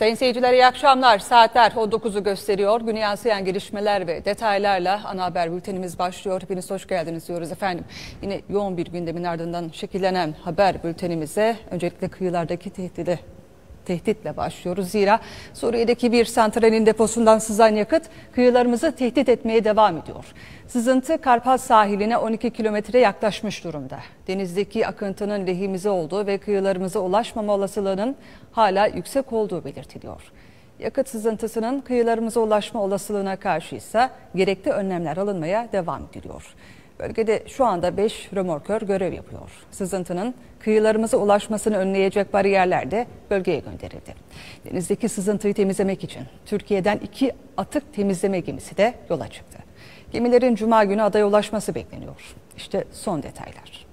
Sayın seyirciler iyi akşamlar. Saatler 19'u gösteriyor. Güne yansıyan gelişmeler ve detaylarla ana haber bültenimiz başlıyor. Hepiniz hoş geldiniz diyoruz efendim. Yine yoğun bir gündemin ardından şekillenen haber bültenimize öncelikle kıyılardaki tehdide tehditle başlıyoruz. Zira Suriye'deki bir santralin deposundan sızan yakıt kıyılarımızı tehdit etmeye devam ediyor. Sızıntı Karpaz sahiline 12 kilometre yaklaşmış durumda. Denizdeki akıntının lehimize olduğu ve kıyılarımıza ulaşmama olasılığının hala yüksek olduğu belirtiliyor. Yakıt sızıntısının kıyılarımıza ulaşma olasılığına karşı ise gerekli önlemler alınmaya devam ediliyor. Bölgede şu anda 5 römorkör görev yapıyor. Sızıntının kıyılarımıza ulaşmasını önleyecek bariyerler de bölgeye gönderildi. Denizdeki sızıntıyı temizlemek için Türkiye'den iki atık temizleme gemisi de yola çıktı. Gemilerin cuma günü adaya ulaşması bekleniyor. İşte son detaylar.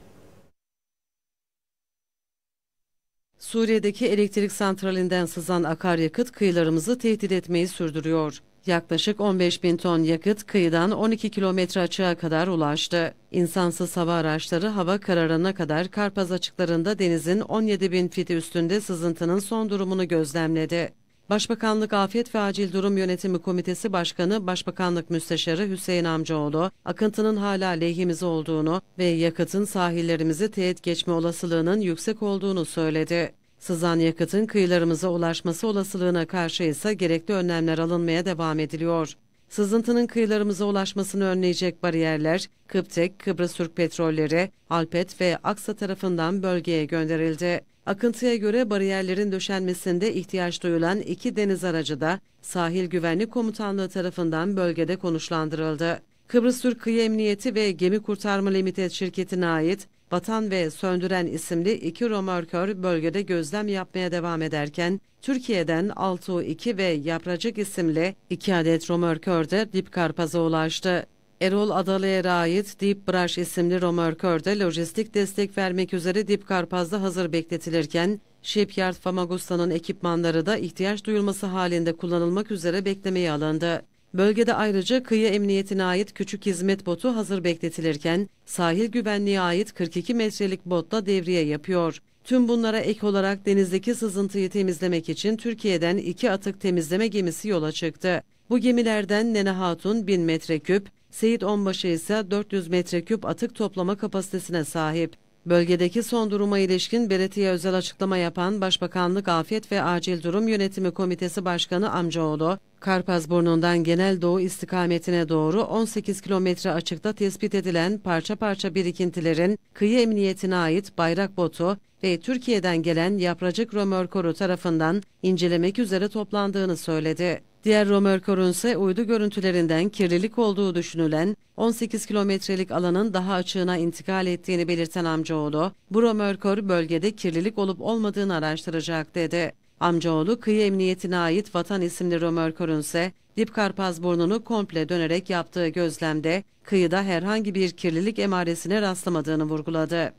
Suriye'deki elektrik santralinden sızan akaryakıt kıyılarımızı tehdit etmeyi sürdürüyor. Yaklaşık 15 bin ton yakıt kıyıdan 12 kilometre açığa kadar ulaştı. İnsansız hava araçları hava kararına kadar Karpaz açıklarında denizin 17 bin fiti üstünde sızıntının son durumunu gözlemledi. Başbakanlık Afet ve Acil Durum Yönetimi Komitesi Başkanı Başbakanlık Müsteşarı Hüseyin Amcaoğlu, akıntının hala lehimize olduğunu ve yakıtın sahillerimizi teğet geçme olasılığının yüksek olduğunu söyledi. Sızan yakıtın kıyılarımıza ulaşması olasılığına karşı ise gerekli önlemler alınmaya devam ediliyor. Sızıntının kıyılarımıza ulaşmasını önleyecek bariyerler Kıptek, Kıbrıs Türk Petrolleri, Alpet ve Aksa tarafından bölgeye gönderildi. Akıntıya göre bariyerlerin döşenmesinde ihtiyaç duyulan iki deniz aracı da Sahil Güvenlik Komutanlığı tarafından bölgede konuşlandırıldı. Kıbrıs Türk Kıyı Emniyeti ve Gemi Kurtarma Limited şirketine ait Vatan ve Söndüren isimli iki romörkör bölgede gözlem yapmaya devam ederken Türkiye'den Altuğ 2 ve Yapracık isimli iki adet romörkör de Dip Karpaz'a ulaştı. Erol Adalı'ya ait Deep Brush isimli romörkörde lojistik destek vermek üzere Dip Karpaz'da hazır bekletilirken Shipyard Famagusta'nın ekipmanları da ihtiyaç duyulması halinde kullanılmak üzere beklemeye alındı. Bölgede ayrıca kıyı emniyetine ait küçük hizmet botu hazır bekletilirken sahil güvenliğe ait 42 metrelik bot da devriye yapıyor. Tüm bunlara ek olarak denizdeki sızıntıyı temizlemek için Türkiye'den iki atık temizleme gemisi yola çıktı. Bu gemilerden Nene Hatun 1000 metreküp, Seyit Onbaşı ise 400 metreküp atık toplama kapasitesine sahip. Bölgedeki son duruma ilişkin Bereti'ye özel açıklama yapan Başbakanlık Afet ve Acil Durum Yönetimi Komitesi Başkanı Amcaoğlu, Karpazburnu'ndan genel doğu istikametine doğru 18 kilometre açıkta tespit edilen parça parça birikintilerin kıyı emniyetine ait bayrak botu ve Türkiye'den gelen yapracık römorkoru tarafından incelemek üzere toplandığını söyledi. Diğer römorkorun ise uydu görüntülerinden kirlilik olduğu düşünülen 18 kilometrelik alanın daha açığına intikal ettiğini belirten amcaoğlu, bu römorkor bölgede kirlilik olup olmadığını araştıracak dedi. Amcaoğlu kıyı emniyetine ait Vatan isimli römorkorun ise Dipkarpaz burnunu komple dönerek yaptığı gözlemde kıyıda herhangi bir kirlilik emaresine rastlamadığını vurguladı.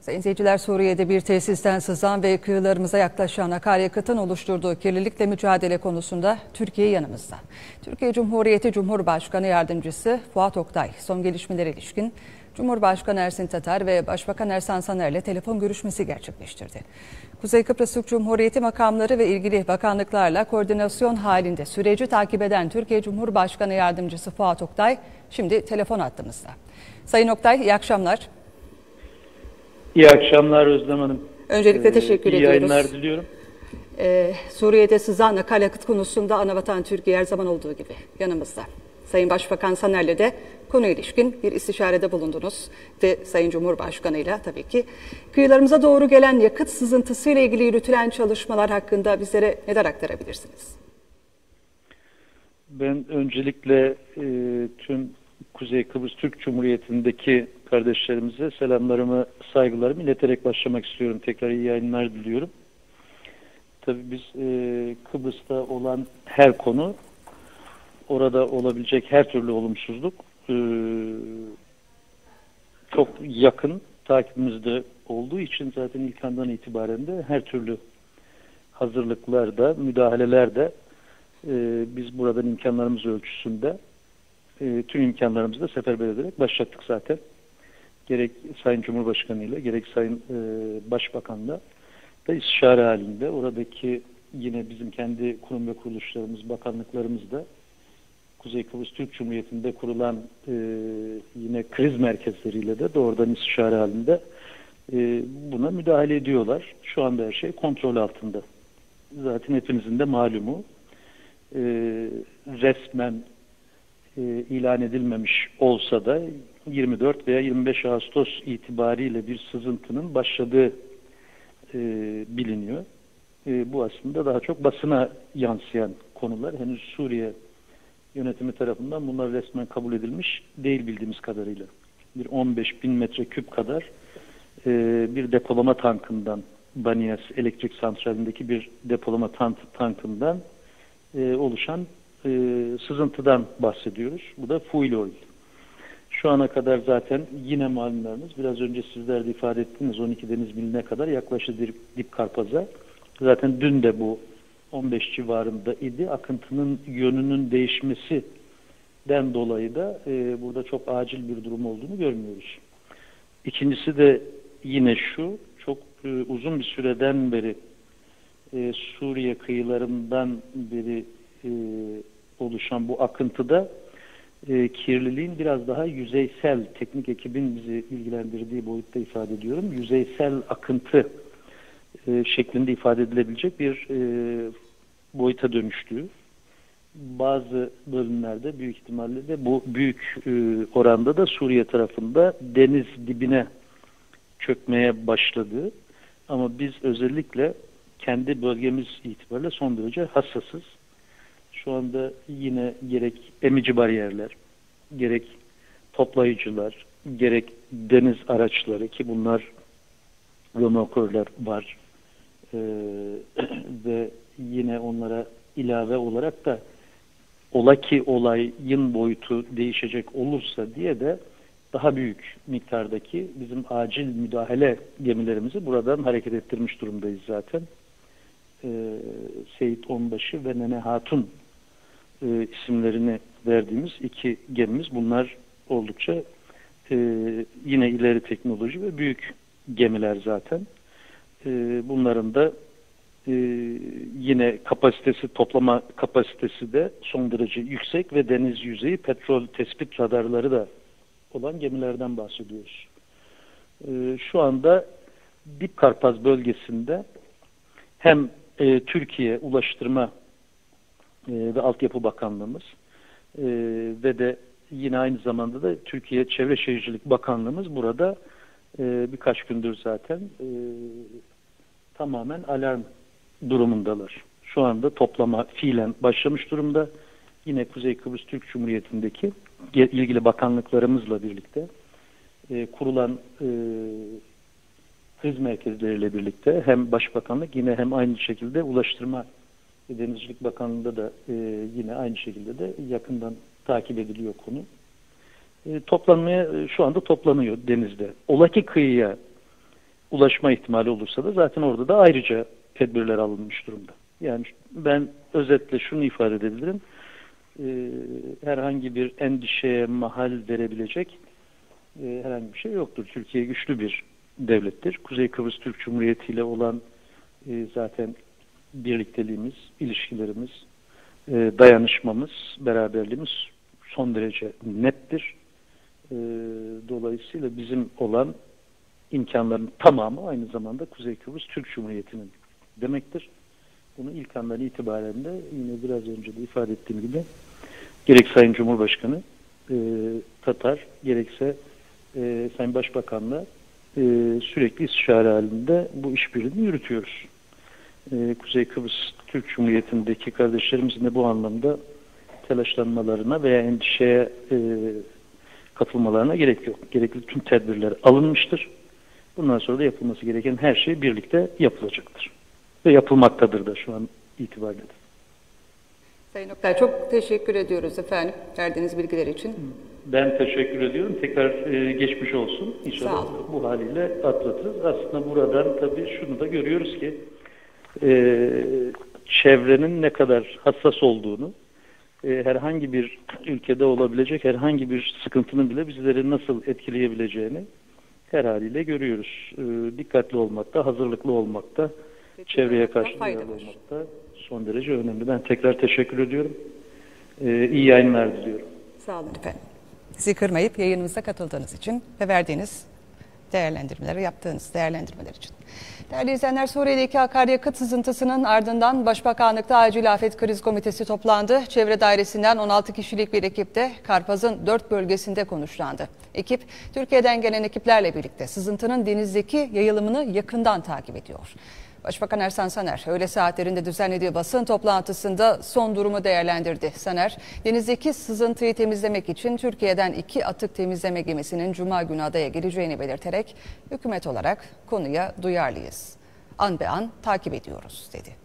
Sayın seyirciler Suriye'de bir tesisten sızan ve kıyılarımıza yaklaşan akaryakıtın oluşturduğu kirlilikle mücadele konusunda Türkiye yanımızda. Türkiye Cumhuriyeti Cumhurbaşkanı Yardımcısı Fuat Oktay son gelişmelere ilişkin Cumhurbaşkanı Ersin Tatar ve Başbakan Ersan Saner ile telefon görüşmesi gerçekleştirdi. Kuzey Kıbrıs Türk Cumhuriyeti makamları ve ilgili bakanlıklarla koordinasyon halinde süreci takip eden Türkiye Cumhurbaşkanı Yardımcısı Fuat Oktay şimdi telefon attığımızda. Sayın Oktay iyi akşamlar. İyi akşamlar Özlem Hanım. Öncelikle ee, teşekkür iyi ediyoruz. İyi yayınlar diliyorum. Ee, Suriye'de sızan akaryakıt konusunda anavatan Türkiye her zaman olduğu gibi yanımızda. Sayın Başbakan Saner'le de konu ilişkin bir istişarede bulundunuz ve Sayın Cumhurbaşkanı ile tabii ki kıyılarımıza doğru gelen yakıt sızıntısı ile ilgili yürütülen çalışmalar hakkında bizlere neler aktarabilirsiniz? Ben öncelikle e, tüm Kuzey Kıbrıs Türk Cumhuriyeti'ndeki kardeşlerimize selamlarımı, saygılarımı ileterek başlamak istiyorum. Tekrar iyi yayınlar diliyorum. Tabii biz e, Kıbrıs'ta olan her konu, orada olabilecek her türlü olumsuzluk e, çok yakın takibimizde olduğu için zaten ilk andan itibaren de her türlü hazırlıklarda, müdahalelerde e, biz buradan imkanlarımız ölçüsünde e, tüm imkanlarımızı da seferber ederek başlattık zaten gerek Sayın Cumhurbaşkanı ile gerek Sayın e, Başbakan'la da istişare halinde oradaki yine bizim kendi kurum ve kuruluşlarımız, bakanlıklarımız da Kuzey Kıbrıs Türk Cumhuriyeti'nde kurulan e, yine kriz merkezleriyle de doğrudan istişare halinde e, buna müdahale ediyorlar. Şu anda her şey kontrol altında. Zaten hepinizin de malumu e, resmen e, ilan edilmemiş olsa da 24 veya 25 Ağustos itibariyle bir sızıntının başladığı e, biliniyor. E, bu aslında daha çok basına yansıyan konular. Henüz Suriye yönetimi tarafından bunlar resmen kabul edilmiş değil bildiğimiz kadarıyla. Bir 15 bin metreküp kadar e, bir depolama tankından Banias elektrik santralindeki bir depolama tank, tankından e, oluşan e, sızıntıdan bahsediyoruz. Bu da fuel oil. Şu ana kadar zaten yine malumlarınız biraz önce sizler de ifade ettiniz 12 deniz miline kadar yaklaştı dip, dip karpaza. Zaten dün de bu 15 civarında idi. Akıntının yönünün değişmesi den dolayı da e, burada çok acil bir durum olduğunu görmüyoruz. İkincisi de yine şu, çok e, uzun bir süreden beri e, Suriye kıyılarından beri e, oluşan bu akıntıda e, kirliliğin biraz daha yüzeysel, teknik ekibin bizi ilgilendirdiği boyutta ifade ediyorum, yüzeysel akıntı e, şeklinde ifade edilebilecek bir e, boyuta dönüştüğü. Bazı bölümlerde büyük ihtimalle de bu büyük e, oranda da Suriye tarafında deniz dibine çökmeye başladı. Ama biz özellikle kendi bölgemiz itibariyle son derece hassasız. Şu anda yine gerek emici bariyerler, gerek toplayıcılar, gerek deniz araçları ki bunlar römorkörler var ee, ve yine onlara ilave olarak da ola ki olayın boyutu değişecek olursa diye de daha büyük miktardaki bizim acil müdahale gemilerimizi buradan hareket ettirmiş durumdayız zaten. Ee, Seyit Onbaşı ve Nene Hatun e, isimlerini verdiğimiz iki gemimiz bunlar oldukça e, yine ileri teknoloji ve büyük gemiler zaten. E, bunların da e, yine kapasitesi toplama kapasitesi de son derece yüksek ve deniz yüzeyi petrol tespit radarları da olan gemilerden bahsediyoruz. E, şu anda Dip Karpaz bölgesinde hem e, Türkiye Ulaştırma ve Altyapı Bakanlığımız e, ve de yine aynı zamanda da Türkiye Çevre Şehircilik Bakanlığımız burada e, birkaç gündür zaten e, tamamen alarm durumundalar. Şu anda toplama fiilen başlamış durumda. Yine Kuzey Kıbrıs Türk Cumhuriyeti'ndeki ilgili bakanlıklarımızla birlikte e, kurulan e, kriz merkezleriyle birlikte hem Başbakanlık yine hem aynı şekilde Ulaştırma Denizcilik Bakanlığı'nda da e, yine aynı şekilde de yakından takip ediliyor konu. E, toplanmaya e, şu anda toplanıyor denizde. Ola ki kıyıya ulaşma ihtimali olursa da zaten orada da ayrıca tedbirler alınmış durumda. Yani ben özetle şunu ifade edebilirim. E, herhangi bir endişeye mahal verebilecek e, herhangi bir şey yoktur. Türkiye güçlü bir devlettir. Kuzey Kıbrıs Türk Cumhuriyeti ile olan e, zaten birlikteliğimiz, ilişkilerimiz, e, dayanışmamız, beraberliğimiz son derece nettir. E, dolayısıyla bizim olan imkanların tamamı aynı zamanda Kuzey Kıbrıs Türk Cumhuriyeti'nin demektir. Bunu ilk andan itibaren de yine biraz önce de ifade ettiğim gibi gerek Sayın Cumhurbaşkanı e, Tatar gerekse e, Sayın Başbakan'la e, sürekli istişare halinde bu işbirliğini yürütüyoruz. E, Kuzey Kıbrıs Türk Cumhuriyeti'ndeki kardeşlerimizin de bu anlamda telaşlanmalarına veya endişeye e, katılmalarına gerek yok. Gerekli tüm tedbirler alınmıştır. Bundan sonra da yapılması gereken her şey birlikte yapılacaktır. Ve yapılmaktadır da şu an itibariyle. Sayın Oktay çok teşekkür ediyoruz efendim verdiğiniz bilgiler için. Ben teşekkür ediyorum. Tekrar e, geçmiş olsun. İnşallah bu haliyle atlatırız. Aslında buradan tabii şunu da görüyoruz ki e, çevrenin ne kadar hassas olduğunu, e, herhangi bir ülkede olabilecek herhangi bir sıkıntının bile bizleri nasıl etkileyebileceğini her haliyle görüyoruz. E, dikkatli olmakta, hazırlıklı olmakta, çevreye karşı duyarlı olmakta son derece önemli. Ben tekrar teşekkür ediyorum. E, iyi yayınlar diliyorum. Sağ olun efendim. Sizi kırmayıp yayınımıza katıldığınız için ve verdiğiniz değerlendirmeleri, yaptığınız değerlendirmeler için. Değerli izleyenler, Suriye'deki akaryakıt sızıntısının ardından Başbakanlıkta Acil Afet Kriz Komitesi toplandı. Çevre dairesinden 16 kişilik bir ekipte Karpaz'ın 4 bölgesinde konuşlandı. Ekip, Türkiye'den gelen ekiplerle birlikte sızıntının denizdeki yayılımını yakından takip ediyor. Başbakan Ersan Saner öğle saatlerinde düzenlediği basın toplantısında son durumu değerlendirdi. Saner, denizdeki sızıntıyı temizlemek için Türkiye'den iki atık temizleme gemisinin Cuma günü adaya geleceğini belirterek hükümet olarak konuya duyarlıyız. An be an takip ediyoruz dedi.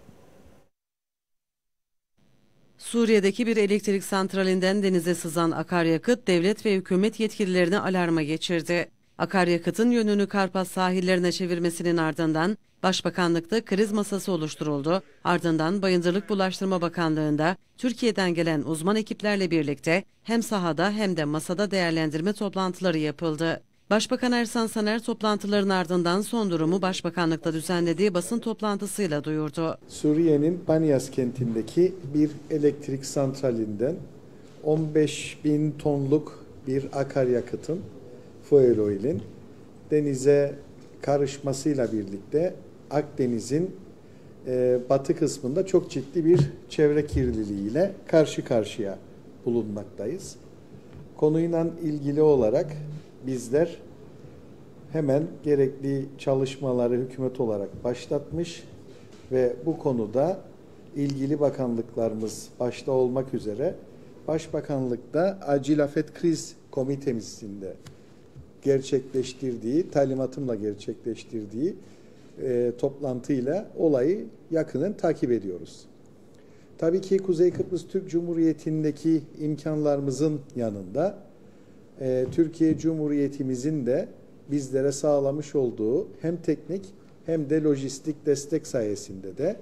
Suriye'deki bir elektrik santralinden denize sızan akaryakıt devlet ve hükümet yetkililerini alarma geçirdi. Akaryakıtın yönünü Karpaz sahillerine çevirmesinin ardından Başbakanlıkta kriz masası oluşturuldu. Ardından Bayındırlık Bulaştırma Bakanlığı'nda Türkiye'den gelen uzman ekiplerle birlikte hem sahada hem de masada değerlendirme toplantıları yapıldı. Başbakan Ersan Saner toplantıların ardından son durumu Başbakanlıkta düzenlediği basın toplantısıyla duyurdu. Suriye'nin Banyas kentindeki bir elektrik santralinden 15 bin tonluk bir akaryakıtın, fuel oil'in denize karışmasıyla birlikte Akdeniz'in e, batı kısmında çok ciddi bir çevre kirliliğiyle karşı karşıya bulunmaktayız. Konuyla ilgili olarak bizler hemen gerekli çalışmaları hükümet olarak başlatmış ve bu konuda ilgili bakanlıklarımız başta olmak üzere Başbakanlıkta Acil Afet Kriz Komitemizinde gerçekleştirdiği, talimatımla gerçekleştirdiği e, toplantıyla olayı yakının takip ediyoruz. Tabii ki Kuzey Kıbrıs Türk Cumhuriyeti'ndeki imkanlarımızın yanında e, Türkiye Cumhuriyetimizin de bizlere sağlamış olduğu hem teknik hem de lojistik destek sayesinde de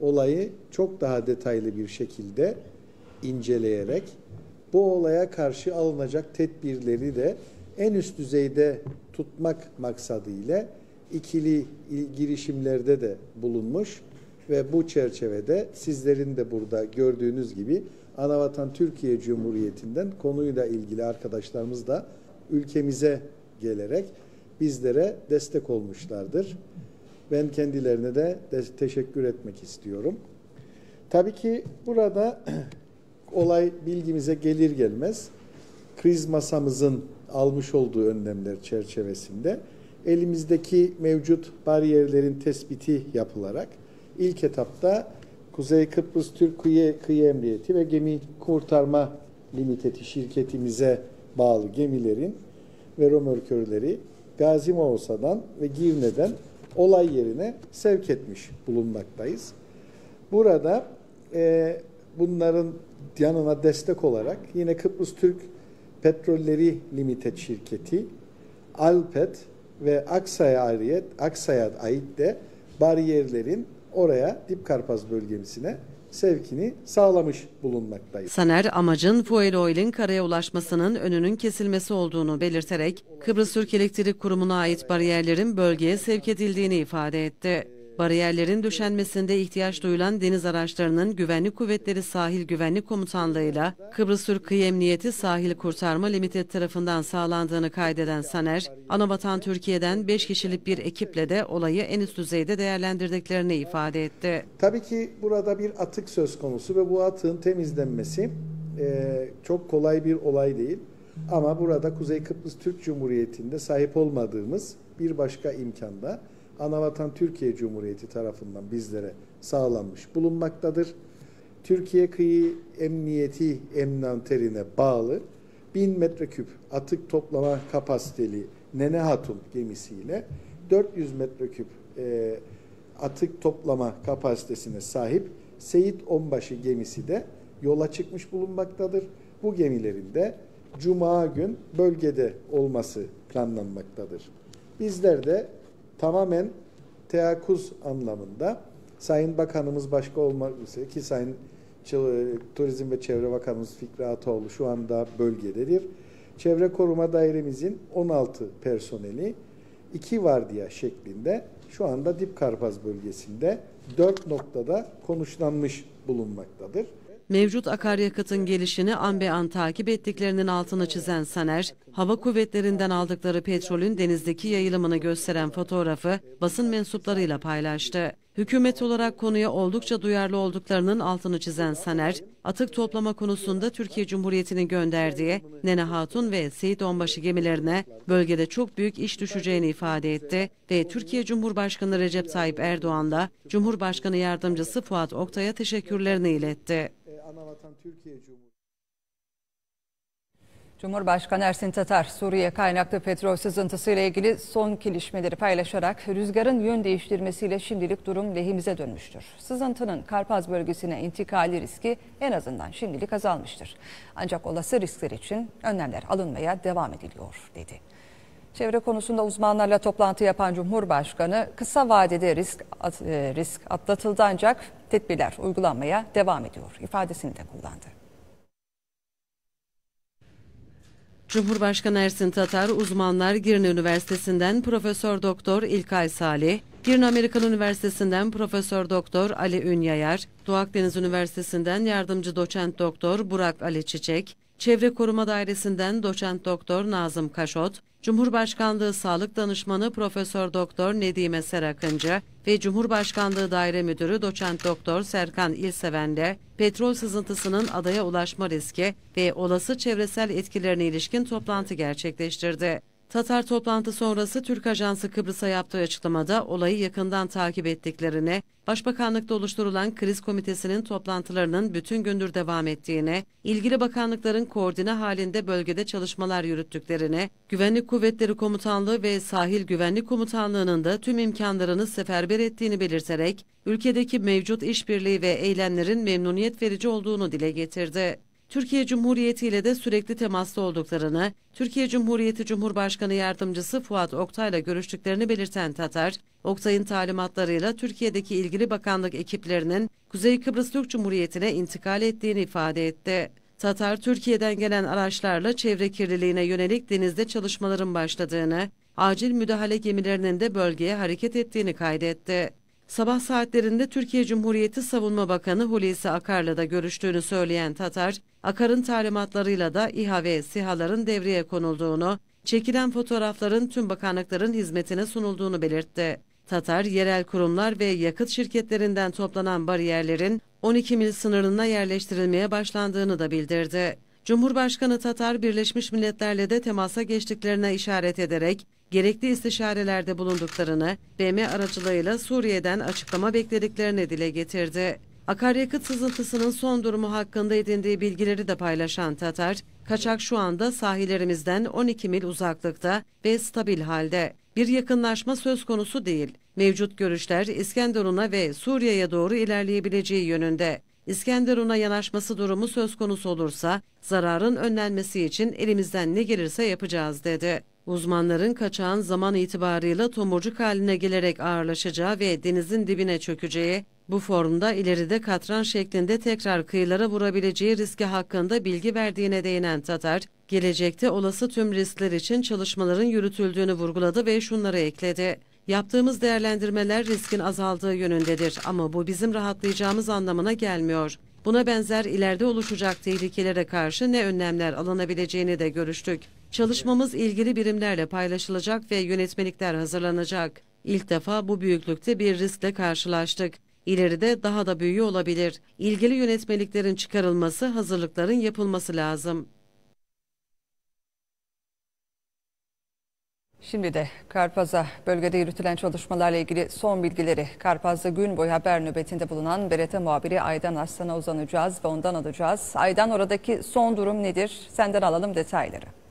olayı çok daha detaylı bir şekilde inceleyerek bu olaya karşı alınacak tedbirleri de en üst düzeyde tutmak maksadıyla ikili girişimlerde de bulunmuş ve bu çerçevede sizlerin de burada gördüğünüz gibi Anavatan Türkiye Cumhuriyeti'nden konuyla ilgili arkadaşlarımız da ülkemize gelerek bizlere destek olmuşlardır. Ben kendilerine de, teşekkür etmek istiyorum. Tabii ki burada olay bilgimize gelir gelmez kriz masamızın almış olduğu önlemler çerçevesinde elimizdeki mevcut bariyerlerin tespiti yapılarak ilk etapta Kuzey Kıbrıs Türk Kıyı, Kıyı Emniyeti ve Gemi Kurtarma Limiteti şirketimize bağlı gemilerin ve romörkörleri Gazi Mavsa'dan ve Girne'den olay yerine sevk etmiş bulunmaktayız. Burada e, bunların yanına destek olarak yine Kıbrıs Türk Petrolleri Limited şirketi, Alpet ve Aksa'ya ait, Aksa'ya ait de bariyerlerin oraya Dip Karpaz bölgesine sevkini sağlamış bulunmaktayız. Saner amacın fuel oil'in karaya ulaşmasının önünün kesilmesi olduğunu belirterek Kıbrıs Türk Elektrik Kurumu'na ait bariyerlerin bölgeye sevk edildiğini ifade etti. Bariyerlerin döşenmesinde ihtiyaç duyulan deniz araçlarının Güvenlik Kuvvetleri Sahil Güvenlik Komutanlığı'yla Kıbrıs Türk Kıyı Emniyeti Sahil Kurtarma Limited tarafından sağlandığını kaydeden Saner, Anavatan Türkiye'den 5 kişilik bir ekiple de olayı en üst düzeyde değerlendirdiklerini ifade etti. Tabii ki burada bir atık söz konusu ve bu atığın temizlenmesi e, çok kolay bir olay değil. Ama burada Kuzey Kıbrıs Türk Cumhuriyeti'nde sahip olmadığımız bir başka imkanda Anavatan Türkiye Cumhuriyeti tarafından bizlere sağlanmış bulunmaktadır. Türkiye Kıyı Emniyeti Emnanterine bağlı 1000 metreküp atık toplama kapasiteli Nene Hatun gemisiyle 400 metreküp e, atık toplama kapasitesine sahip Seyit Onbaşı gemisi de yola çıkmış bulunmaktadır. Bu gemilerin de Cuma gün bölgede olması planlanmaktadır. Bizler de tamamen teyakkuz anlamında Sayın Bakanımız başka olmak üzere ki Sayın Turizm ve Çevre Bakanımız Fikri Ataoğlu şu anda bölgededir. Çevre Koruma Dairemizin 16 personeli iki vardiya şeklinde şu anda Dip Karpaz bölgesinde dört noktada konuşlanmış bulunmaktadır. Mevcut akaryakıtın gelişini an be an takip ettiklerinin altını çizen Saner, hava kuvvetlerinden aldıkları petrolün denizdeki yayılımını gösteren fotoğrafı basın mensuplarıyla paylaştı. Hükümet olarak konuya oldukça duyarlı olduklarının altını çizen Saner, atık toplama konusunda Türkiye Cumhuriyeti'nin gönderdiği Nene Hatun ve Seyit Onbaşı gemilerine bölgede çok büyük iş düşeceğini ifade etti ve Türkiye Cumhurbaşkanı Recep Tayyip Erdoğan'la Cumhurbaşkanı Yardımcısı Fuat Oktay'a teşekkürlerini iletti. Anavatan Türkiye Cumhuriyeti Cumhurbaşkanı Ersin Tatar, Suriye kaynaklı petrol sızıntısı ile ilgili son gelişmeleri paylaşarak rüzgarın yön değiştirmesiyle şimdilik durum lehimize dönmüştür. Sızıntının Karpaz bölgesine intikali riski en azından şimdilik azalmıştır. Ancak olası riskler için önlemler alınmaya devam ediliyor dedi. Çevre konusunda uzmanlarla toplantı yapan Cumhurbaşkanı kısa vadede risk e, risk atlatıldı ancak tedbirler uygulanmaya devam ediyor ifadesini de kullandı. Cumhurbaşkanı Ersin Tatar, uzmanlar Girne Üniversitesi'nden Profesör Doktor İlkay Salih, Girne Amerikan Üniversitesi'nden Profesör Doktor Ali Ünyayar, Doğu Akdeniz Üniversitesi'nden yardımcı doçent doktor Burak Ali Çiçek, Çevre Koruma Dairesi'nden doçent doktor Nazım Kaşot, Cumhurbaşkanlığı Sağlık Danışmanı Profesör Doktor Nedime Serakıncı ve Cumhurbaşkanlığı Daire Müdürü Doçent Doktor Serkan İlseven'le petrol sızıntısının adaya ulaşma riski ve olası çevresel etkilerine ilişkin toplantı gerçekleştirdi. Tatar toplantı sonrası Türk Ajansı Kıbrıs'a yaptığı açıklamada olayı yakından takip ettiklerini, Başbakanlıkta oluşturulan kriz komitesinin toplantılarının bütün gündür devam ettiğini, ilgili bakanlıkların koordine halinde bölgede çalışmalar yürüttüklerini, Güvenlik Kuvvetleri Komutanlığı ve Sahil Güvenlik Komutanlığı'nın da tüm imkanlarını seferber ettiğini belirterek, ülkedeki mevcut işbirliği ve eylemlerin memnuniyet verici olduğunu dile getirdi. Türkiye Cumhuriyeti ile de sürekli temasta olduklarını, Türkiye Cumhuriyeti Cumhurbaşkanı Yardımcısı Fuat Oktay'la görüştüklerini belirten Tatar, Oktay'ın talimatlarıyla Türkiye'deki ilgili bakanlık ekiplerinin Kuzey Kıbrıs Türk Cumhuriyeti'ne intikal ettiğini ifade etti. Tatar, Türkiye'den gelen araçlarla çevre kirliliğine yönelik denizde çalışmaların başladığını, acil müdahale gemilerinin de bölgeye hareket ettiğini kaydetti. Sabah saatlerinde Türkiye Cumhuriyeti Savunma Bakanı Hulusi Akar'la da görüştüğünü söyleyen Tatar, Akar'ın talimatlarıyla da İHA ve SİHA'ların devreye konulduğunu, çekilen fotoğrafların tüm bakanlıkların hizmetine sunulduğunu belirtti. Tatar, yerel kurumlar ve yakıt şirketlerinden toplanan bariyerlerin 12 mil sınırına yerleştirilmeye başlandığını da bildirdi. Cumhurbaşkanı Tatar, Birleşmiş Milletler'le de temasa geçtiklerine işaret ederek, gerekli istişarelerde bulunduklarını, BM aracılığıyla Suriye'den açıklama beklediklerini dile getirdi. Akaryakıt sızıntısının son durumu hakkında edindiği bilgileri de paylaşan Tatar, kaçak şu anda sahillerimizden 12 mil uzaklıkta ve stabil halde. Bir yakınlaşma söz konusu değil. Mevcut görüşler İskenderun'a ve Suriye'ye doğru ilerleyebileceği yönünde. İskenderun'a yanaşması durumu söz konusu olursa zararın önlenmesi için elimizden ne gelirse yapacağız dedi. Uzmanların kaçağın zaman itibarıyla tomurcuk haline gelerek ağırlaşacağı ve denizin dibine çökeceği, bu formda ileride katran şeklinde tekrar kıyılara vurabileceği riski hakkında bilgi verdiğine değinen Tatar, gelecekte olası tüm riskler için çalışmaların yürütüldüğünü vurguladı ve şunları ekledi. Yaptığımız değerlendirmeler riskin azaldığı yönündedir ama bu bizim rahatlayacağımız anlamına gelmiyor. Buna benzer ileride oluşacak tehlikelere karşı ne önlemler alınabileceğini de görüştük. Çalışmamız ilgili birimlerle paylaşılacak ve yönetmelikler hazırlanacak. İlk defa bu büyüklükte bir riskle karşılaştık. İleride daha da büyüğü olabilir. İlgili yönetmeliklerin çıkarılması, hazırlıkların yapılması lazım. Şimdi de Karpaz'a bölgede yürütülen çalışmalarla ilgili son bilgileri Karpaz'da gün boyu haber nöbetinde bulunan BRT muhabiri Aydan Aslan'a uzanacağız ve ondan alacağız. Aydan oradaki son durum nedir? Senden alalım detayları.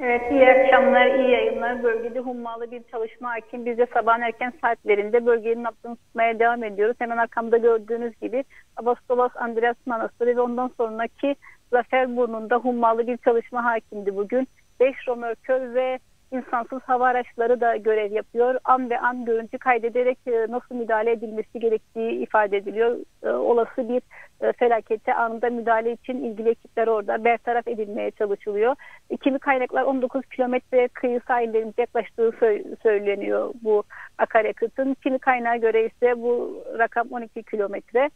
Evet iyi akşamlar, iyi yayınlar. Bölgede hummalı bir çalışma hakim. Biz de sabahın erken saatlerinde bölgenin nabzını tutmaya devam ediyoruz. Hemen arkamda gördüğünüz gibi Abastolos Andreas Manastırı ve ondan sonraki Zafer Burnu'nda hummalı bir çalışma hakimdi bugün. 5 romörkör ve insansız hava araçları da görev yapıyor. An ve an görüntü kaydederek e, nasıl müdahale edilmesi gerektiği ifade ediliyor. E, olası bir e, felakete anında müdahale için ilgili ekipler orada bertaraf edilmeye çalışılıyor. Kimi kaynaklar 19 kilometre kıyı sahillerimize yaklaştığı sö- söyleniyor bu akaryakıtın. Kimi kaynağa göre ise bu rakam 12 kilometre.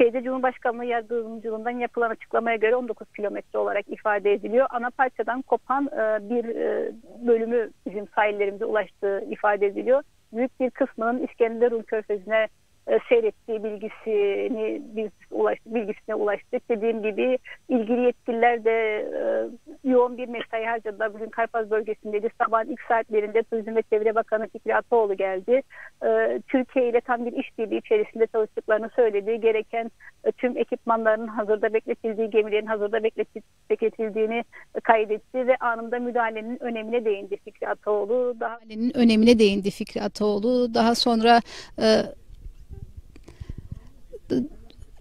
E, TC Cumhurbaşkanlığı Yardımcılığından yapılan açıklamaya göre 19 kilometre olarak ifade ediliyor. Ana parçadan kopan e, bir e, bölümü bizim sahillerimize ulaştığı ifade ediliyor. Büyük bir kısmının İskenderun Körfezi'ne e, seyrettiği bilgisini biz ulaştık, bilgisine ulaştık. Dediğim gibi ilgili yetkililer de e, yoğun bir mesai harcadılar. Bugün Karpaz bölgesindeydi. Sabahın ilk saatlerinde Turizm ve Çevre Bakanı Fikri Ataoğlu geldi. E, Türkiye ile tam bir işbirliği içerisinde çalıştıklarını söyledi. Gereken e, tüm ekipmanların hazırda bekletildiği, gemilerin hazırda bekleti- bekletildiğini kaydetti ve anında müdahalenin önemine değindi Fikri Ataoğlu. Daha Müdahalenin önemine değindi Fikri Ataoğlu. Daha sonra e,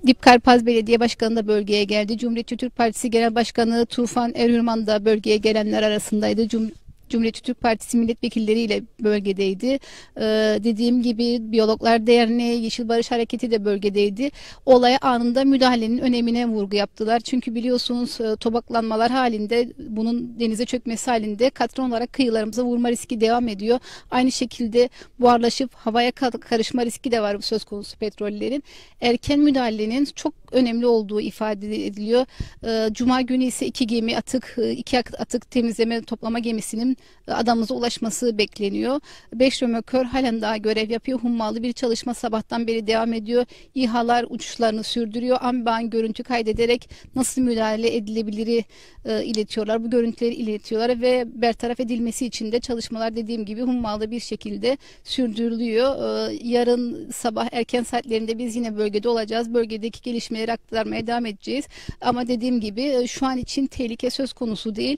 Dip Karpaz Belediye Başkanı da bölgeye geldi. Cumhuriyetçi Türk Partisi Genel Başkanı Tufan Erhürman da bölgeye gelenler arasındaydı. Cum Cumhuriyetçi Türk Partisi milletvekilleriyle bölgedeydi. Ee, dediğim gibi Biyologlar Derneği, Yeşil Barış Hareketi de bölgedeydi. Olaya anında müdahalenin önemine vurgu yaptılar. Çünkü biliyorsunuz e, topaklanmalar halinde bunun denize çökmesi halinde katran olarak kıyılarımıza vurma riski devam ediyor. Aynı şekilde buharlaşıp havaya ka- karışma riski de var bu söz konusu petrollerin. Erken müdahalenin çok önemli olduğu ifade ediliyor. Ee, Cuma günü ise iki gemi atık, e, iki atık temizleme toplama gemisinin e, adamımıza ulaşması bekleniyor. Beş römorkör halen daha görev yapıyor. Hummalı bir çalışma sabahtan beri devam ediyor. İHA'lar uçuşlarını sürdürüyor. An be an görüntü kaydederek nasıl müdahale edilebiliri e, iletiyorlar. Bu görüntüleri iletiyorlar ve bertaraf edilmesi için de çalışmalar dediğim gibi hummalı bir şekilde sürdürülüyor. Yarın sabah erken saatlerinde biz yine bölgede olacağız. Bölgedeki gelişmeleri aktarmaya devam edeceğiz. Ama dediğim gibi e, şu an için tehlike söz konusu değil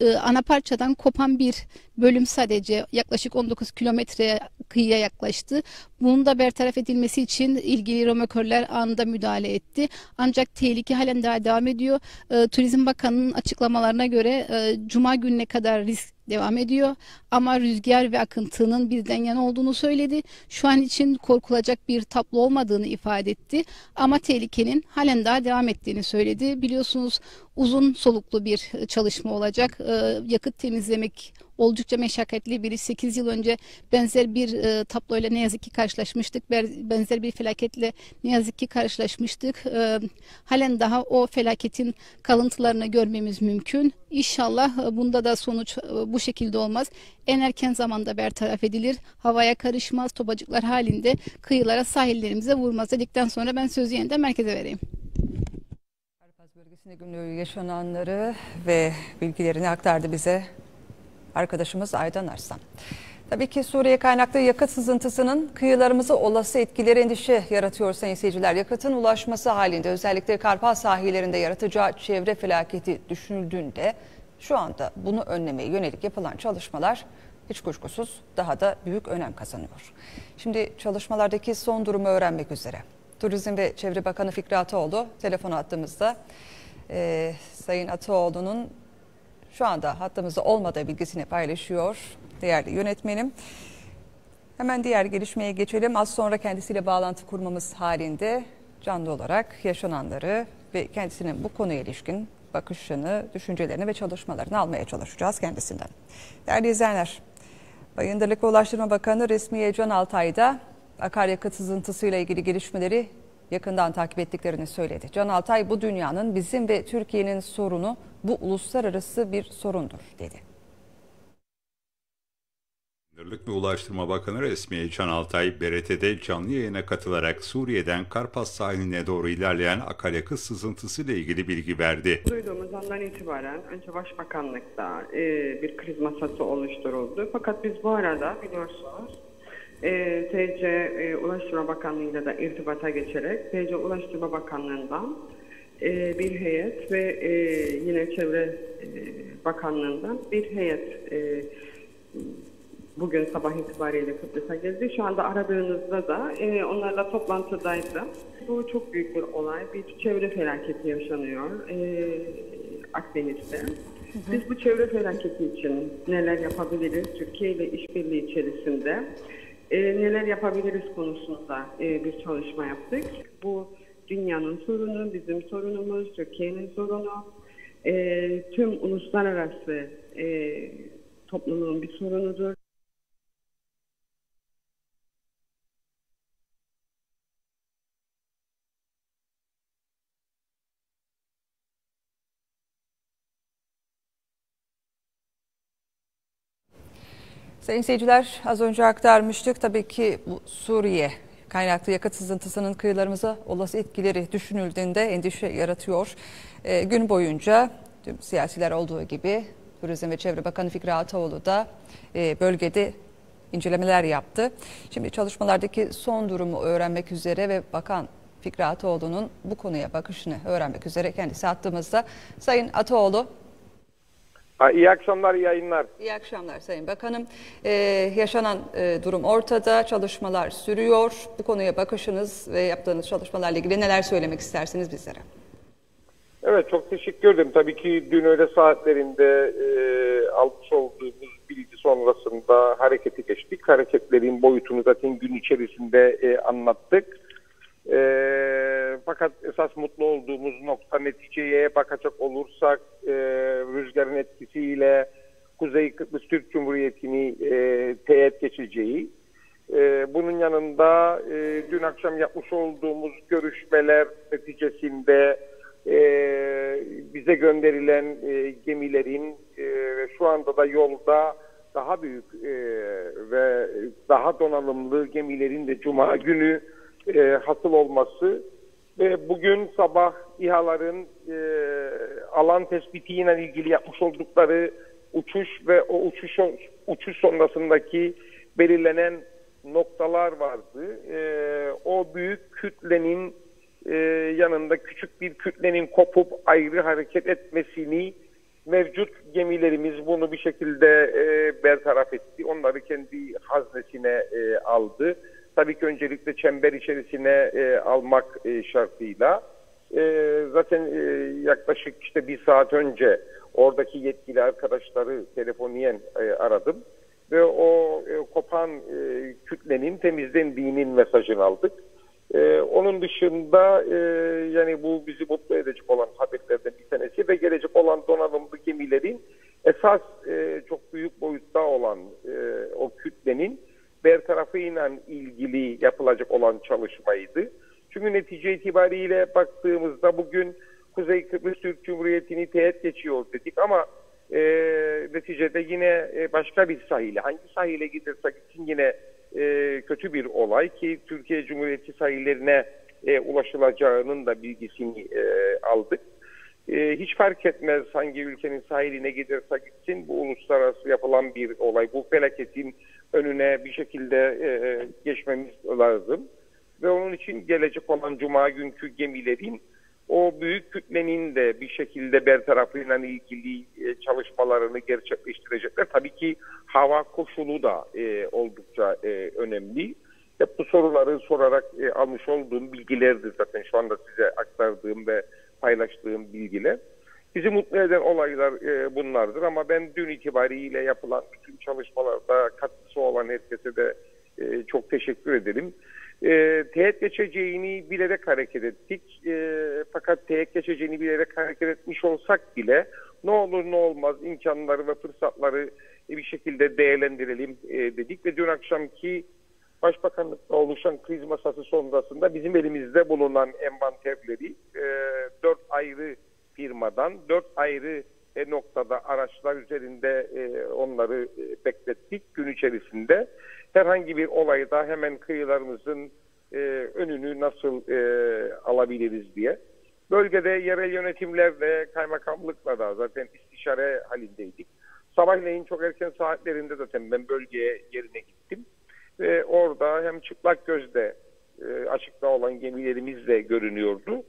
e, ana parçadan kopan bir bölüm sadece yaklaşık 19 kilometre kıyıya yaklaştı. Bunun da bertaraf edilmesi için ilgili römorkörler anında müdahale etti. Ancak tehlike halen daha devam ediyor. E, Turizm Bakanı'nın açıklamalarına göre Cuma gününe kadar risk devam ediyor. Ama rüzgar ve akıntının bizden yana olduğunu söyledi. Şu an için korkulacak bir tablo olmadığını ifade etti. Ama tehlikenin halen daha devam ettiğini söyledi. Biliyorsunuz uzun soluklu bir çalışma olacak. Ee, yakıt temizlemek oldukça meşakkatli bir iş. 8 yıl önce benzer bir e, tabloyla ne yazık ki karşılaşmıştık. Benzer bir felaketle ne yazık ki karşılaşmıştık. Ee, halen daha o felaketin kalıntılarını görmemiz mümkün. İnşallah e, bunda da sonuç e, bu şekilde olmaz. En erken zamanda bertaraf edilir. Havaya karışmaz. Topacıklar halinde kıyılara sahillerimize vurmaz dedikten sonra ben sözü yeniden merkeze vereyim. Bölgesinde yaşananları ve bilgilerini aktardı bize arkadaşımız Aydan Arslan. Tabii ki Suriye kaynaklı yakıt sızıntısının kıyılarımızı olası etkileri endişe yaratıyor sayın seyirciler. Yakıtın ulaşması halinde özellikle Karpaz sahillerinde yaratacağı çevre felaketi düşünüldüğünde şu anda bunu önlemeye yönelik yapılan çalışmalar hiç kuşkusuz daha da büyük önem kazanıyor. Şimdi çalışmalardaki son durumu öğrenmek üzere. Turizm ve Çevre Bakanı Fikri Ataoğlu telefon attığımızda e, Sayın Ataoğlu'nun şu anda hattımızda olmadığı bilgisini paylaşıyor değerli yönetmenim. Hemen diğer gelişmeye geçelim. Az sonra kendisiyle bağlantı kurmamız halinde canlı olarak yaşananları ve kendisinin bu konuya ilişkin bakışını, düşüncelerini ve çalışmalarını almaya çalışacağız kendisinden. Değerli izleyenler, Bayındırlık ve Ulaştırma Bakanı Resmiye Can Altay'da akaryakıt sızıntısıyla ilgili gelişmeleri yakından takip ettiklerini söyledi. Can Altay bu dünyanın bizim ve Türkiye'nin sorunu bu uluslararası bir sorundur dedi. Bayındırlık ve Ulaştırma Bakanı Resmiye Can Altay, BRT'de canlı yayına katılarak Suriye'den Karpas sahiline doğru ilerleyen akaryakıt sızıntısı ile ilgili bilgi verdi. Duyduğumuz andan itibaren önce Başbakanlık'ta e, bir kriz masası oluşturuldu. Fakat biz bu arada biliyorsunuz e, TC e, Ulaştırma Bakanlığı'yla da irtibata geçerek TC Ulaştırma Bakanlığı'ndan e, bir heyet ve e, yine Çevre e, Bakanlığı'ndan bir heyet e, bugün sabah itibariyle Kıbrıs'a geldi. Şu anda aradığınızda da e, onlarla toplantıdaydı. Bu çok büyük bir olay. Bir çevre felaketi yaşanıyor e, Akdeniz'de. Biz bu çevre felaketi için neler yapabiliriz? Türkiye ile işbirliği içerisinde e, neler yapabiliriz konusunda e, bir çalışma yaptık. Bu dünyanın sorunu, bizim sorunumuz, Türkiye'nin sorunu, e, tüm uluslararası e, toplumun bir sorunudur. Sayın seyirciler az önce aktarmıştık. Tabii ki bu Suriye kaynaklı yakıt sızıntısının kıyılarımıza olası etkileri düşünüldüğünde endişe yaratıyor. E, gün boyunca tüm siyasiler olduğu gibi Turizm ve Çevre Bakanı Fikri Ataoğlu da e, bölgede incelemeler yaptı. Şimdi çalışmalardaki son durumu öğrenmek üzere ve Bakan Fikri Ataoğlu'nun bu konuya bakışını öğrenmek üzere kendisi attığımızda. Sayın Ataoğlu iyi akşamlar, iyi yayınlar. İyi akşamlar Sayın Bakanım. Ee, yaşanan e, durum ortada, çalışmalar sürüyor. Bu konuya bakışınız ve yaptığınız çalışmalarla ilgili neler söylemek istersiniz bizlere? Evet, çok teşekkür ederim. Tabii ki dün öğle saatlerinde e, almış olduğumuz bilgi sonrasında harekete geçtik. Hareketlerin boyutunu zaten gün içerisinde e, anlattık. E, fakat esas mutlu olduğumuz nokta neticeye bakacak olursak e, rüzgarın etkisiyle Kuzey Kıbrıs Türk Cumhuriyeti'ni e, teğet geçeceği. E, bunun yanında e, dün akşam yapmış olduğumuz görüşmeler neticesinde e, bize gönderilen e, gemilerin e, şu anda da yolda daha büyük e, ve daha donanımlı gemilerin de Cuma günü e, hasıl olması ve bugün sabah İHA'ların e, alan tespitiyle ilgili yapmış oldukları uçuş ve o uçuş uçuş sonrasındaki belirlenen noktalar vardı. E, o büyük kütlenin e, yanında küçük bir kütlenin kopup ayrı hareket etmesini mevcut gemilerimiz bunu bir şekilde e, bertaraf etti. Onları kendi haznesine e, aldı tabii ki öncelikle çember içerisine e, almak e, şartıyla. E, zaten e, yaklaşık işte bir saat önce oradaki yetkili arkadaşları telefoniyen e, aradım ve o e, kopan e, kütlenin temizlendiğinin mesajını aldık. E, onun dışında e, yani bu bizi mutlu edecek olan haberlerden bir tanesi ve gelecek olan donanımlı gemilerin esas e, çok büyük boyutta olan e, o kütlenin bertarafıyla ilgili yapılacak olan çalışmaydı. Çünkü netice itibariyle baktığımızda bugün Kuzey Kıbrıs Türk Cumhuriyeti'ni teğet geçiyor dedik ama e, neticede yine e, başka bir sahile, hangi sahile gidersek için yine e, kötü bir olay ki Türkiye Cumhuriyeti sahillerine e, ulaşılacağının da bilgisini e, aldık. E, hiç fark etmez hangi ülkenin sahiline gidersek gitsin bu uluslararası yapılan bir olay. Bu felaketin önüne bir şekilde e, e, geçmemiz lazım. Ve onun için gelecek olan cuma günkü gemilerin o büyük kütlenin de bir şekilde bertarafıyla ilgili e, çalışmalarını gerçekleştirecekler. Tabii ki hava koşulu da e, oldukça e, önemli. Hep bu soruları sorarak e, almış olduğum bilgilerdir zaten şu anda size aktardığım ve paylaştığım bilgiler. Bizi mutlu eden olaylar e, bunlardır ama ben dün itibariyle yapılan bütün çalışmalarda katkısı olan herkese de e, çok teşekkür ederim. E, teğet geçeceğini bilerek hareket ettik. E, fakat teğet geçeceğini bilerek hareket etmiş olsak bile ne olur ne olmaz imkanları ve fırsatları bir şekilde değerlendirelim e, dedik ve dün akşamki Başbakanlıkta oluşan kriz masası sonrasında bizim elimizde bulunan envanterleri e, dört ayrı firmadan dört ayrı e, noktada araçlar üzerinde e, onları e, beklettik gün içerisinde. Herhangi bir olayda hemen kıyılarımızın e, önünü nasıl alabiliriz diye. Bölgede yerel yönetimlerle, kaymakamlıkla da zaten istişare halindeydik. Sabahleyin çok erken saatlerinde zaten ben bölgeye yerine gittim. Ve orada hem çıplak gözle e, açıkta olan gemilerimiz de görünüyordu.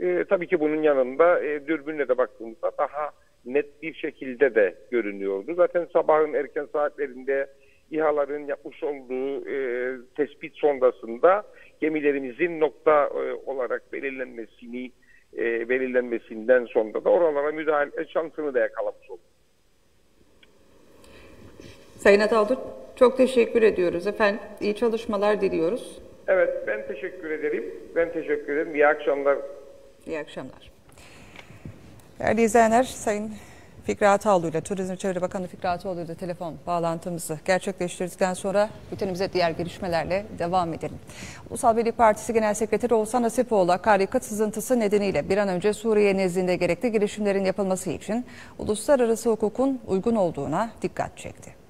E, tabii ki bunun yanında e, dürbünle de baktığımızda daha net bir şekilde de görünüyordu. Zaten sabahın erken saatlerinde İHA'ların yapmış olduğu e, tespit sonrasında gemilerimizin nokta e, olarak belirlenmesini e, belirlenmesinden sonra da oralara müdahale şansını da yakalamış olduk. Sayın Ataltürk çok teşekkür ediyoruz efendim. İyi çalışmalar diliyoruz. Evet ben teşekkür ederim. Ben teşekkür ederim. İyi akşamlar. İyi akşamlar. Değerli izleyenler, Sayın Fikri Ataoğlu ile Turizm Çevre Bakanı Fikri Ataoğlu ile telefon bağlantımızı gerçekleştirdikten sonra bütünümüze diğer gelişmelerle devam edelim. Ulusal Birlik Partisi Genel Sekreteri Oğuzhan Asipoğlu akaryakıt sızıntısı nedeniyle bir an önce Suriye nezdinde gerekli girişimlerin yapılması için uluslararası hukukun uygun olduğuna dikkat çekti.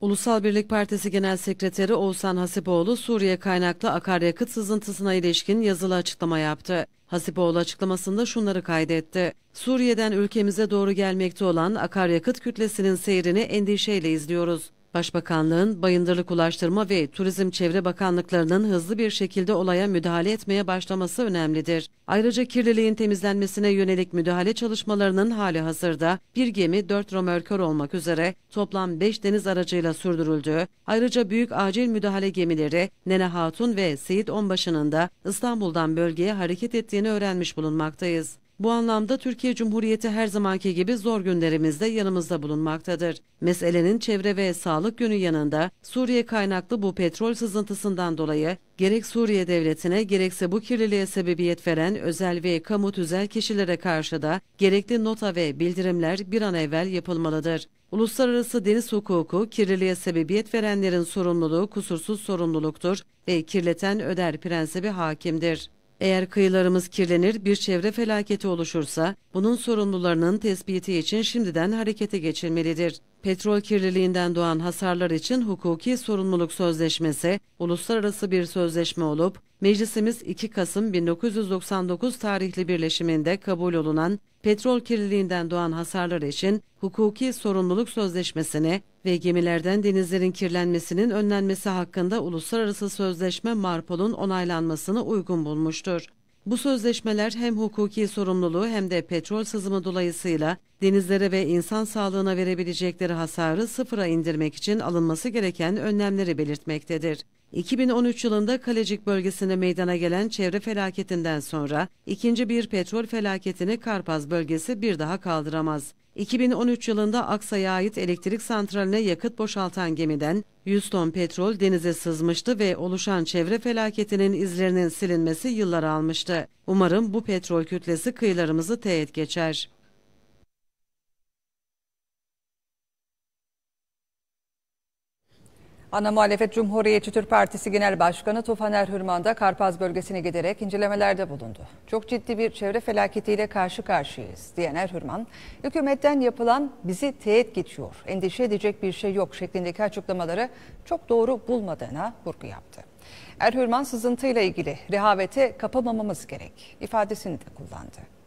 Ulusal Birlik Partisi Genel Sekreteri Oğuzhan Hasipoğlu, Suriye kaynaklı akaryakıt sızıntısına ilişkin yazılı açıklama yaptı. Hasipoğlu açıklamasında şunları kaydetti. Suriye'den ülkemize doğru gelmekte olan akaryakıt kütlesinin seyrini endişeyle izliyoruz. Başbakanlığın, Bayındırlık Ulaştırma ve Turizm Çevre Bakanlıklarının hızlı bir şekilde olaya müdahale etmeye başlaması önemlidir. Ayrıca kirliliğin temizlenmesine yönelik müdahale çalışmalarının hali hazırda bir gemi 4 romörkör olmak üzere toplam 5 deniz aracıyla sürdürüldüğü, ayrıca büyük acil müdahale gemileri Nene Hatun ve Seyit Onbaşı'nın da İstanbul'dan bölgeye hareket ettiğini öğrenmiş bulunmaktayız. Bu anlamda Türkiye Cumhuriyeti her zamanki gibi zor günlerimizde yanımızda bulunmaktadır. Meselenin çevre ve sağlık yönü yanında Suriye kaynaklı bu petrol sızıntısından dolayı gerek Suriye devletine gerekse bu kirliliğe sebebiyet veren özel ve kamu tüzel kişilere karşı da gerekli nota ve bildirimler bir an evvel yapılmalıdır. Uluslararası deniz hukuku kirliliğe sebebiyet verenlerin sorumluluğu kusursuz sorumluluktur ve kirleten öder prensibi hakimdir. Eğer kıyılarımız kirlenir, bir çevre felaketi oluşursa, bunun sorumlularının tespiti için şimdiden harekete geçilmelidir. Petrol kirliliğinden doğan hasarlar için hukuki sorumluluk sözleşmesi, uluslararası bir sözleşme olup, Meclisimiz 2 Kasım 1999 tarihli birleşiminde kabul olunan petrol kirliliğinden doğan hasarlar için hukuki sorumluluk sözleşmesine ve gemilerden denizlerin kirlenmesinin önlenmesi hakkında uluslararası sözleşme Marpol'un onaylanmasını uygun bulmuştur. Bu sözleşmeler hem hukuki sorumluluğu hem de petrol sızımı dolayısıyla denizlere ve insan sağlığına verebilecekleri hasarı sıfıra indirmek için alınması gereken önlemleri belirtmektedir. 2013 yılında Kalecik bölgesinde meydana gelen çevre felaketinden sonra ikinci bir petrol felaketini Karpaz bölgesi bir daha kaldıramaz. 2013 yılında Aksa'ya ait elektrik santraline yakıt boşaltan gemiden 100 ton petrol denize sızmıştı ve oluşan çevre felaketinin izlerinin silinmesi yıllar almıştı. Umarım bu petrol kütlesi kıyılarımızı teğet geçer. Ana muhalefet Cumhuriyetçi Türk Partisi Genel Başkanı Tufan Erhürman da Karpaz bölgesine giderek incelemelerde bulundu. Çok ciddi bir çevre felaketiyle karşı karşıyayız diyen Erhürman, hükümetten yapılan bizi teğet geçiyor, endişe edecek bir şey yok şeklindeki açıklamaları çok doğru bulmadığına vurgu yaptı. Erhürman sızıntıyla ilgili rehavete kapamamamız gerek ifadesini de kullandı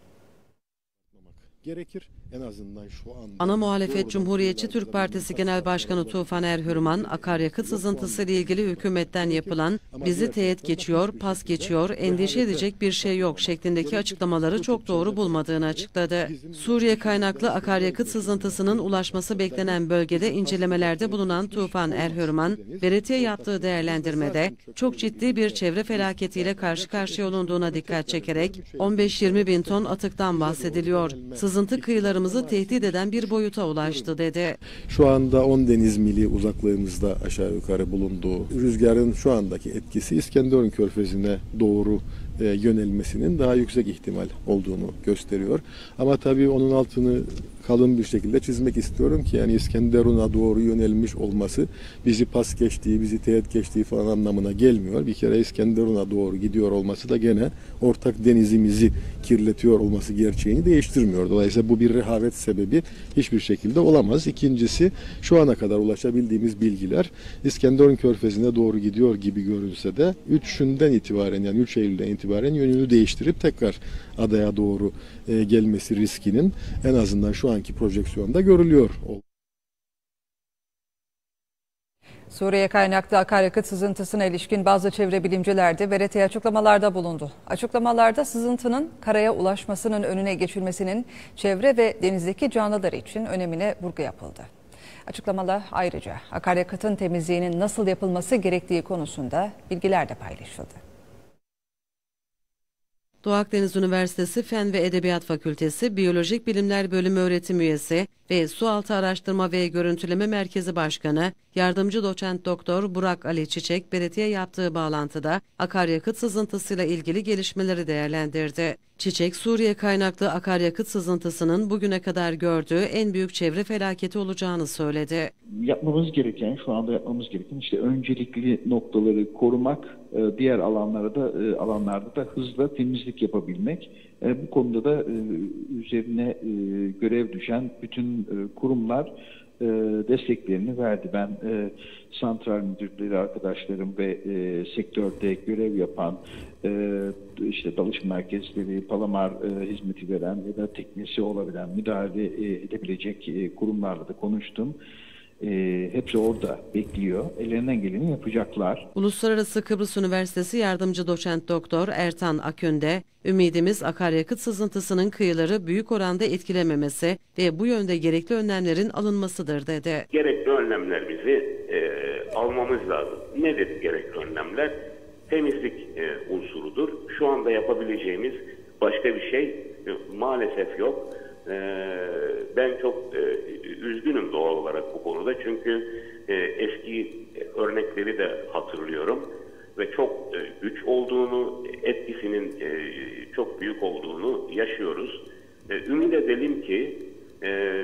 gerekir. En azından şu anda Ana muhalefet Cumhuriyetçi Türk Partisi Genel Başkanı Tufan Erhürman, akaryakıt sızıntısı ile ilgili hükümetten yapılan bizi teğet geçiyor, pas geçiyor, endişe edecek bir şey yok şeklindeki açıklamaları çok doğru bulmadığını açıkladı. Suriye kaynaklı akaryakıt sızıntısının ulaşması beklenen bölgede incelemelerde bulunan Tufan Erhürman, belediye yaptığı değerlendirmede çok ciddi bir çevre felaketiyle karşı karşıya olunduğuna dikkat çekerek 15-20 bin ton atıktan bahsediliyor. Sızıntı kıyılarımızı tehdit eden bir boyuta ulaştı dedi. Şu anda 10 deniz mili uzaklığımızda aşağı yukarı bulunduğu rüzgarın şu andaki etkisi İskenderun körfezine doğru e, yönelmesinin daha yüksek ihtimal olduğunu gösteriyor. Ama tabii onun altını kalın bir şekilde çizmek istiyorum ki yani İskenderun'a doğru yönelmiş olması bizi pas geçtiği, bizi teğet geçtiği falan anlamına gelmiyor. Bir kere İskenderun'a doğru gidiyor olması da gene ortak denizimizi kirletiyor olması gerçeğini değiştirmiyor. Dolayısıyla bu bir rehavet sebebi hiçbir şekilde olamaz. İkincisi şu ana kadar ulaşabildiğimiz bilgiler İskenderun Körfezi'ne doğru gidiyor gibi görünse de 3'ünden itibaren yani 3 Eylül'den itibaren yönünü değiştirip tekrar adaya doğru e, gelmesi riskinin en azından şu anki projeksiyonda görülüyor. Suriye kaynaklı akaryakıt sızıntısına ilişkin bazı çevre bilimciler de VRT'ye açıklamalarda bulundu. Açıklamalarda sızıntının karaya ulaşmasının önüne geçilmesinin çevre ve denizdeki canlılar için önemine vurgu yapıldı. Açıklamada ayrıca akaryakıtın temizliğinin nasıl yapılması gerektiği konusunda bilgiler de paylaşıldı. Doğu Akdeniz Üniversitesi Fen ve Edebiyat Fakültesi Biyolojik Bilimler Bölümü öğretim üyesi ve Sualtı Araştırma ve Görüntüleme Merkezi Başkanı Yardımcı Doçent Doktor Burak Ali Çiçek belediye yaptığı bağlantıda akaryakıt sızıntısıyla ilgili gelişmeleri değerlendirdi. Çiçek, Suriye kaynaklı akaryakıt sızıntısının bugüne kadar gördüğü en büyük çevre felaketi olacağını söyledi. Yapmamız gereken, şu anda yapmamız gereken işte öncelikli noktaları korumak, e, diğer alanlarda da alanlarda da hızla temizlik yapabilmek. E, bu konuda da e, üzerine görev düşen bütün kurumlar desteklerini verdi. Ben santral müdürleri arkadaşlarım ve sektörde görev yapan işte dalış merkezleri, palamar hizmeti veren ya da teknisi olabilen müdahale edebilecek kurumlarla da konuştum. E, hepsi orada bekliyor. Ellerinden geleni yapacaklar. Uluslararası Kıbrıs Üniversitesi Yardımcı Doçent Doktor Ertan Akönde, ümidimiz akaryakıt sızıntısının kıyıları büyük oranda etkilememesi ve bu yönde gerekli önlemlerin alınmasıdır dedi. Gerekli önlemlerimizi e, almamız lazım. Nedir gerekli önlemler? Temizlik e, unsurudur. Şu anda yapabileceğimiz başka bir şey e, maalesef yok. E, ben çok e, üzgünüm doğal olarak bu konuda çünkü e, eski örnekleri de hatırlıyorum ve çok e, güç olduğunu, etkisinin e, çok büyük olduğunu yaşıyoruz. E, ümit edelim ki e,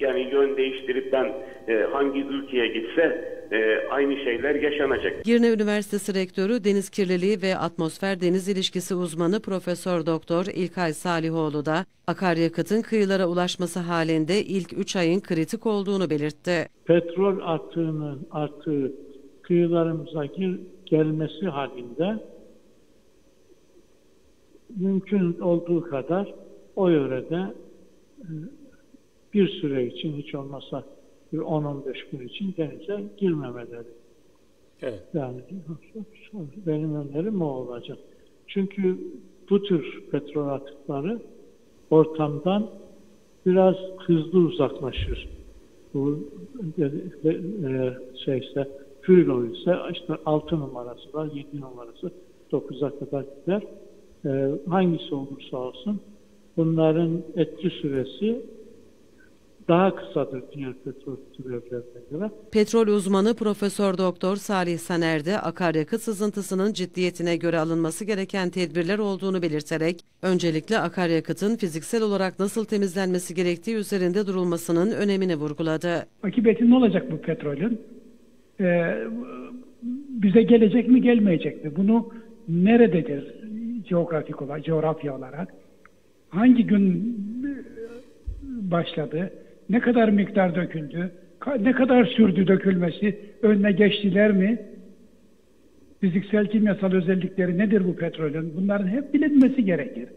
yani yön değiştirip ben e, hangi ülkeye gitse e, aynı şeyler yaşanacak. Girne Üniversitesi Rektörü Deniz Kirliliği ve Atmosfer Deniz İlişkisi uzmanı Profesör Doktor İlkay Salihoğlu da akaryakıtın kıyılara ulaşması halinde ilk 3 ayın kritik olduğunu belirtti. Petrol artığının artığı kıyılarımıza gir, gelmesi halinde mümkün olduğu kadar o yörede e, bir süre için hiç olmazsa bir 10-15 gün için denize girmemeleri. Evet. Yani benim önerim o olacak. Çünkü bu tür petrol atıkları ortamdan biraz hızlı uzaklaşır. Bu e, e, şeyse Fürlo ise işte 6 numarası var, 7 numarası 9'a kadar gider. E, hangisi olursa olsun bunların etki süresi daha kısadır diğer petrol türevlerine göre. Petrol uzmanı Profesör Doktor Salih Saner de akaryakıt sızıntısının ciddiyetine göre alınması gereken tedbirler olduğunu belirterek öncelikle akaryakıtın fiziksel olarak nasıl temizlenmesi gerektiği üzerinde durulmasının önemini vurguladı. Akıbeti ne olacak bu petrolün? Ee, bize gelecek mi gelmeyecek mi? Bunu nerededir coğrafik olarak, coğrafya olarak? Hangi gün başladı? Ne kadar miktar döküldü, ne kadar sürdü dökülmesi, önüne geçtiler mi? Fiziksel kimyasal özellikleri nedir bu petrolün? Bunların hep bilinmesi gerekir.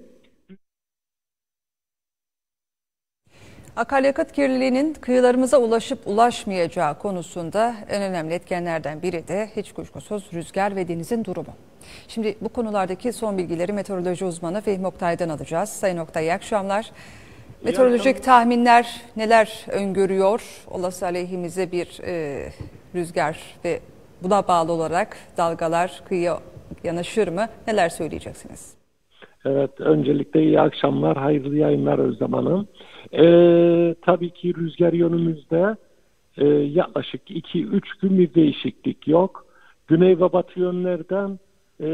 Akaryakıt kirliliğinin kıyılarımıza ulaşıp ulaşmayacağı konusunda en önemli etkenlerden biri de hiç kuşkusuz rüzgar ve denizin durumu. Şimdi bu konulardaki son bilgileri meteoroloji uzmanı Fehmi Oktay'dan alacağız. Sayın Oktay iyi akşamlar. Meteorolojik tahminler neler öngörüyor? Olası aleyhimize bir e, rüzgar ve buna bağlı olarak dalgalar kıyıya yanaşır mı? Neler söyleyeceksiniz? Evet, öncelikle iyi akşamlar, hayırlı yayınlar Özlem Hanım. Ee, tabii ki rüzgar yönümüzde e, yaklaşık 2-3 gün bir değişiklik yok. Güney ve batı yönlerden e,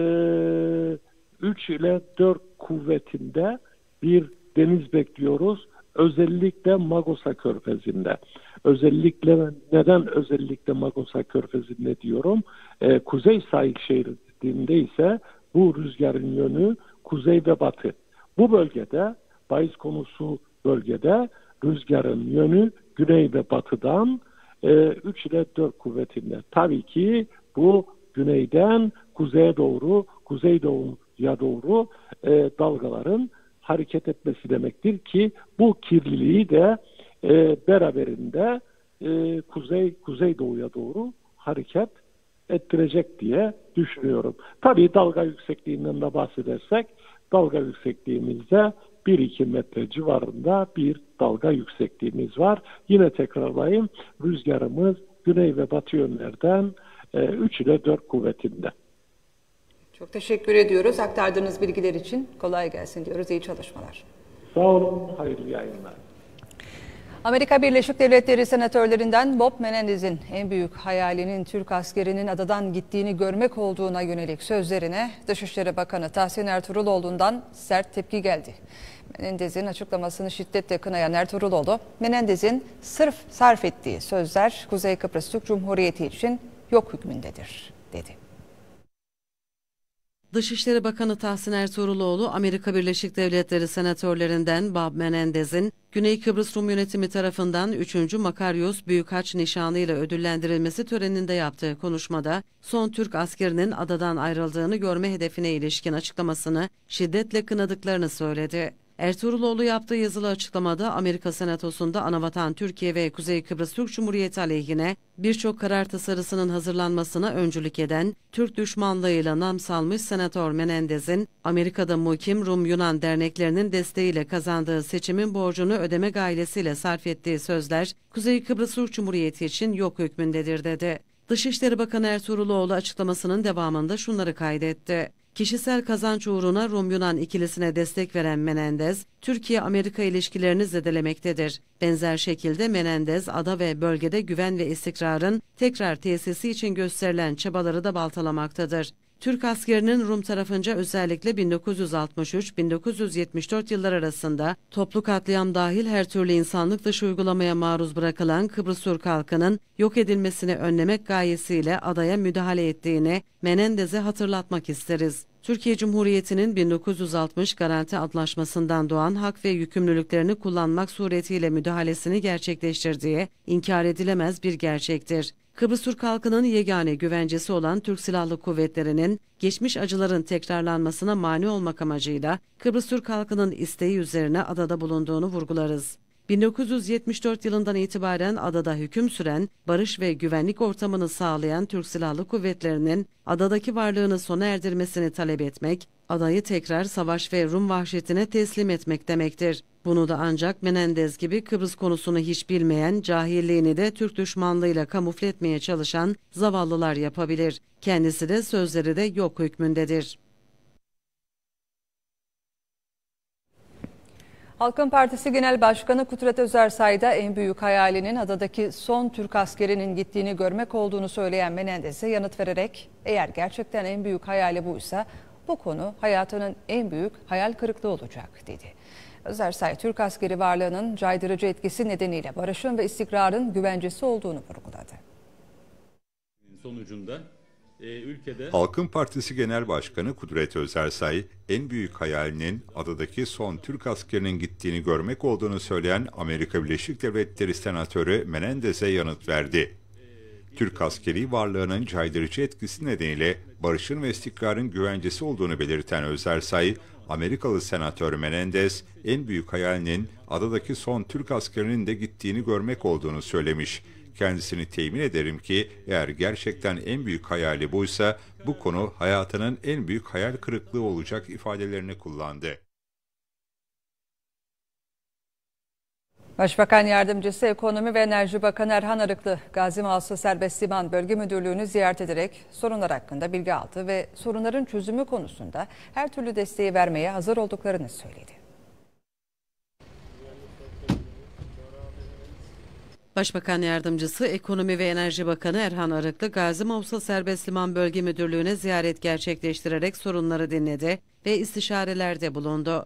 3 ile 4 kuvvetinde bir deniz bekliyoruz. Özellikle Magosa Körfezi'nde. Özellikle neden özellikle Magosa Körfezi'nde diyorum? Ee, kuzey sahil şeridinde ise bu rüzgarın yönü kuzey ve batı. Bu bölgede, bahis konusu bölgede rüzgarın yönü güney ve batıdan e, 3 ile 4 kuvvetinde. Tabii ki bu güneyden kuzeye doğru, kuzeydoğuya doğru e, dalgaların hareket etmesi demektir ki bu kirliliği de e, beraberinde e, kuzey kuzeydoğuya doğru hareket ettirecek diye düşünüyorum. Tabii dalga yüksekliğinden de bahsedersek dalga yüksekliğimizde 1-2 metre civarında bir dalga yüksekliğimiz var. Yine tekrarlayayım rüzgarımız güney ve batı yönlerden e, 3 ile 4 kuvvetinde. Çok teşekkür ediyoruz aktardığınız bilgiler için. Kolay gelsin diyoruz. İyi çalışmalar. Sağ olun. Hayırlı yayınlar. Amerika Birleşik Devletleri senatörlerinden Bob Menendez'in en büyük hayalinin Türk askerinin adadan gittiğini görmek olduğuna yönelik sözlerine Dışişleri Bakanı Tahsin Ertuğruloğlu'ndan sert tepki geldi. Menendez'in açıklamasını şiddetle kınayan Ertuğruloğlu, Menendez'in sırf sarf ettiği sözler Kuzey Kıbrıs Türk Cumhuriyeti için yok hükmündedir, dedi. Dışişleri Bakanı Tahsin Ertuğruloğlu, Amerika Birleşik Devletleri senatörlerinden Bob Menendez'in Güney Kıbrıs Rum yönetimi tarafından 3. Makaryos Büyükhaç nişanı ile ödüllendirilmesi töreninde yaptığı konuşmada son Türk askerinin adadan ayrıldığını görme hedefine ilişkin açıklamasını şiddetle kınadıklarını söyledi. Ertuğruloğlu yaptığı yazılı açıklamada Amerika Senatosu'nda anavatan Türkiye ve Kuzey Kıbrıs Türk Cumhuriyeti aleyhine birçok karar tasarısının hazırlanmasına öncülük eden Türk düşmanlığıyla nam salmış Senatör Menendez'in Amerika'da mukim Rum Yunan derneklerinin desteğiyle kazandığı seçimin borcunu ödeme gailesiyle sarf ettiği sözler Kuzey Kıbrıs Türk Cumhuriyeti için yok hükmündedir dedi. Dışişleri Bakanı Ertuğruloğlu açıklamasının devamında şunları kaydetti. Kişisel kazanç uğruna Rum-Yunan ikilisine destek veren Menendez, Türkiye-Amerika ilişkilerini zedelemektedir. Benzer şekilde Menendez, ada ve bölgede güven ve istikrarın tekrar tesisi için gösterilen çabaları da baltalamaktadır. Türk askerinin Rum tarafınca özellikle 1963-1974 yıllar arasında toplu katliam dahil her türlü insanlık dışı uygulamaya maruz bırakılan Kıbrıs Türk halkının yok edilmesini önlemek gayesiyle adaya müdahale ettiğini Menendez'e hatırlatmak isteriz. Türkiye Cumhuriyeti'nin 1960 Garanti Antlaşması'ndan doğan hak ve yükümlülüklerini kullanmak suretiyle müdahalesini gerçekleştirdiği inkar edilemez bir gerçektir. Kıbrıs Türk halkının yegane güvencesi olan Türk Silahlı Kuvvetleri'nin geçmiş acıların tekrarlanmasına mani olmak amacıyla Kıbrıs Türk halkının isteği üzerine adada bulunduğunu vurgularız. 1974 yılından itibaren adada hüküm süren, barış ve güvenlik ortamını sağlayan Türk Silahlı Kuvvetleri'nin adadaki varlığını sona erdirmesini talep etmek, adayı tekrar savaş ve Rum vahşetine teslim etmek demektir. Bunu da ancak Menendez gibi Kıbrıs konusunu hiç bilmeyen, cahilliğini de Türk düşmanlığıyla kamufle etmeye çalışan zavallılar yapabilir. Kendisi de sözleri de yok hükmündedir. Halkın Partisi Genel Başkanı Kudret Özersay da en büyük hayalinin adadaki son Türk askerinin gittiğini görmek olduğunu söyleyen Menendez'e yanıt vererek eğer gerçekten en büyük hayali buysa bu konu hayatının en büyük hayal kırıklığı olacak dedi. Özersay Türk askeri varlığının caydırıcı etkisi nedeniyle barışın ve istikrarın güvencesi olduğunu vurguladı. Sonucunda e, ülkede... Halkın Partisi Genel Başkanı Kudret Özersay, en büyük hayalinin adadaki son Türk askerinin gittiğini görmek olduğunu söyleyen Amerika Birleşik Devletleri Senatörü Menendez'e yanıt verdi. Türk askeri varlığının caydırıcı etkisi nedeniyle barışın ve istikrarın güvencesi olduğunu belirten Özersay, Amerikalı senatör Menendez, en büyük hayalinin adadaki son Türk askerinin de gittiğini görmek olduğunu söylemiş. Kendisini temin ederim ki eğer gerçekten en büyük hayali buysa bu konu hayatının en büyük hayal kırıklığı olacak ifadelerini kullandı. Başbakan Yardımcısı Ekonomi ve Enerji Bakanı Erhan Arıklı, Gazi Mahsusu Serbest Liman Bölge Müdürlüğü'nü ziyaret ederek sorunlar hakkında bilgi aldı ve sorunların çözümü konusunda her türlü desteği vermeye hazır olduklarını söyledi. Başbakan Yardımcısı Ekonomi ve Enerji Bakanı Erhan Arıklı, Gazi Mavsa Serbest Liman Bölge Müdürlüğü'ne ziyaret gerçekleştirerek sorunları dinledi ve istişarelerde bulundu.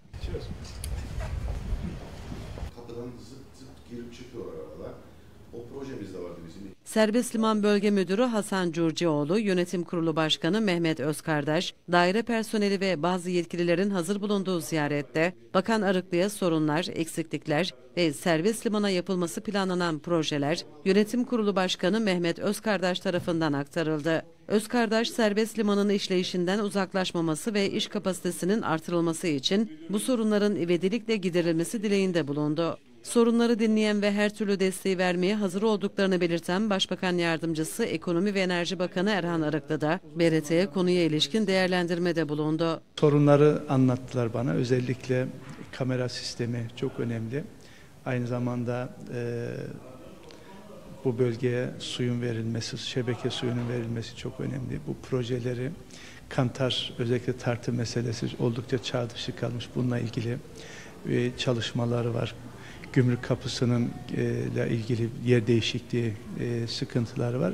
Serbest Liman Bölge Müdürü Hasan Curcioğlu, Yönetim Kurulu Başkanı Mehmet Özkardaş, daire personeli ve bazı yetkililerin hazır bulunduğu ziyarette Bakan Arıklı'ya sorunlar, eksiklikler ve serbest limana yapılması planlanan projeler Yönetim Kurulu Başkanı Mehmet Özkardaş tarafından aktarıldı. Özkardaş serbest limanın işleyişinden uzaklaşmaması ve iş kapasitesinin artırılması için bu sorunların ivedilikle giderilmesi dileğinde bulundu. Sorunları dinleyen ve her türlü desteği vermeye hazır olduklarını belirten Başbakan Yardımcısı Ekonomi ve Enerji Bakanı Erhan Arıklı da BRT'ye konuya ilişkin değerlendirmede bulundu. Sorunları anlattılar bana. Özellikle kamera sistemi çok önemli. Aynı zamanda e, bu bölgeye suyun verilmesi, şebeke suyunun verilmesi çok önemli. Bu projeleri kantar özellikle tartı meselesi oldukça çağ dışı kalmış. Bununla ilgili e, çalışmaları var gümrük kapısının e, ile ilgili yer değişikliği e, sıkıntılar var.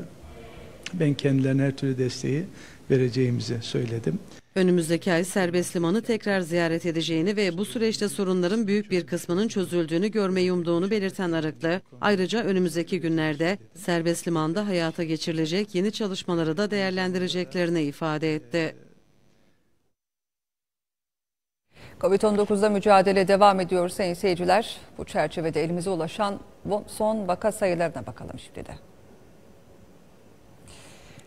Ben kendilerine her türlü desteği vereceğimizi söyledim. Önümüzdeki ay serbest limanı tekrar ziyaret edeceğini ve bu süreçte sorunların büyük bir kısmının çözüldüğünü görmeyi umduğunu belirten Arıklı, ayrıca önümüzdeki günlerde serbest limanda hayata geçirilecek yeni çalışmaları da değerlendireceklerini ifade etti. Covid-19'da mücadele devam ediyor sayın seyirciler. Bu çerçevede elimize ulaşan son vaka sayılarına bakalım şimdi de.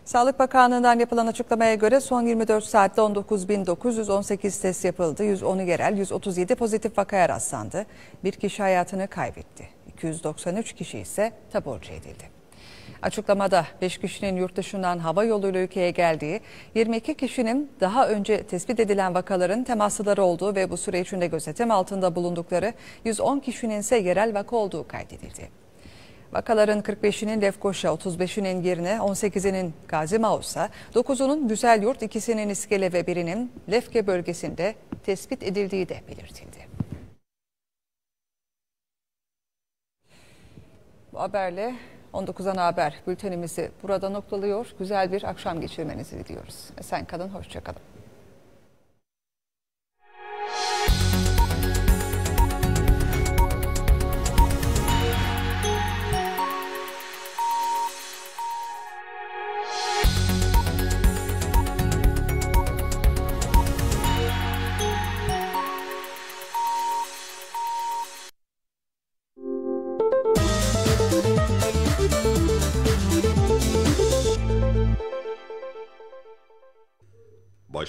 Sağlık Bakanlığı'ndan yapılan açıklamaya göre son 24 saatte 19.918 test yapıldı. 110'u yerel, 137 pozitif vakaya rastlandı. Bir kişi hayatını kaybetti. 293 kişi ise taburcu edildi. Açıklamada 5 kişinin yurt dışından hava yoluyla ülkeye geldiği, 22 kişinin daha önce tespit edilen vakaların temaslıları olduğu ve bu süre içinde gözetim altında bulundukları 110 kişinin ise yerel vaka olduğu kaydedildi. Vakaların 45'inin Lefkoşa, 35'inin Girne, 18'inin Gazi Mausa, 9'unun Güzelyurt, ikisinin İskele ve birinin Lefke bölgesinde tespit edildiği de belirtildi. Bu haberle 19 Ana Haber bültenimizi burada noktalıyor. Güzel bir akşam geçirmenizi diliyoruz. Esen kalın, hoşçakalın.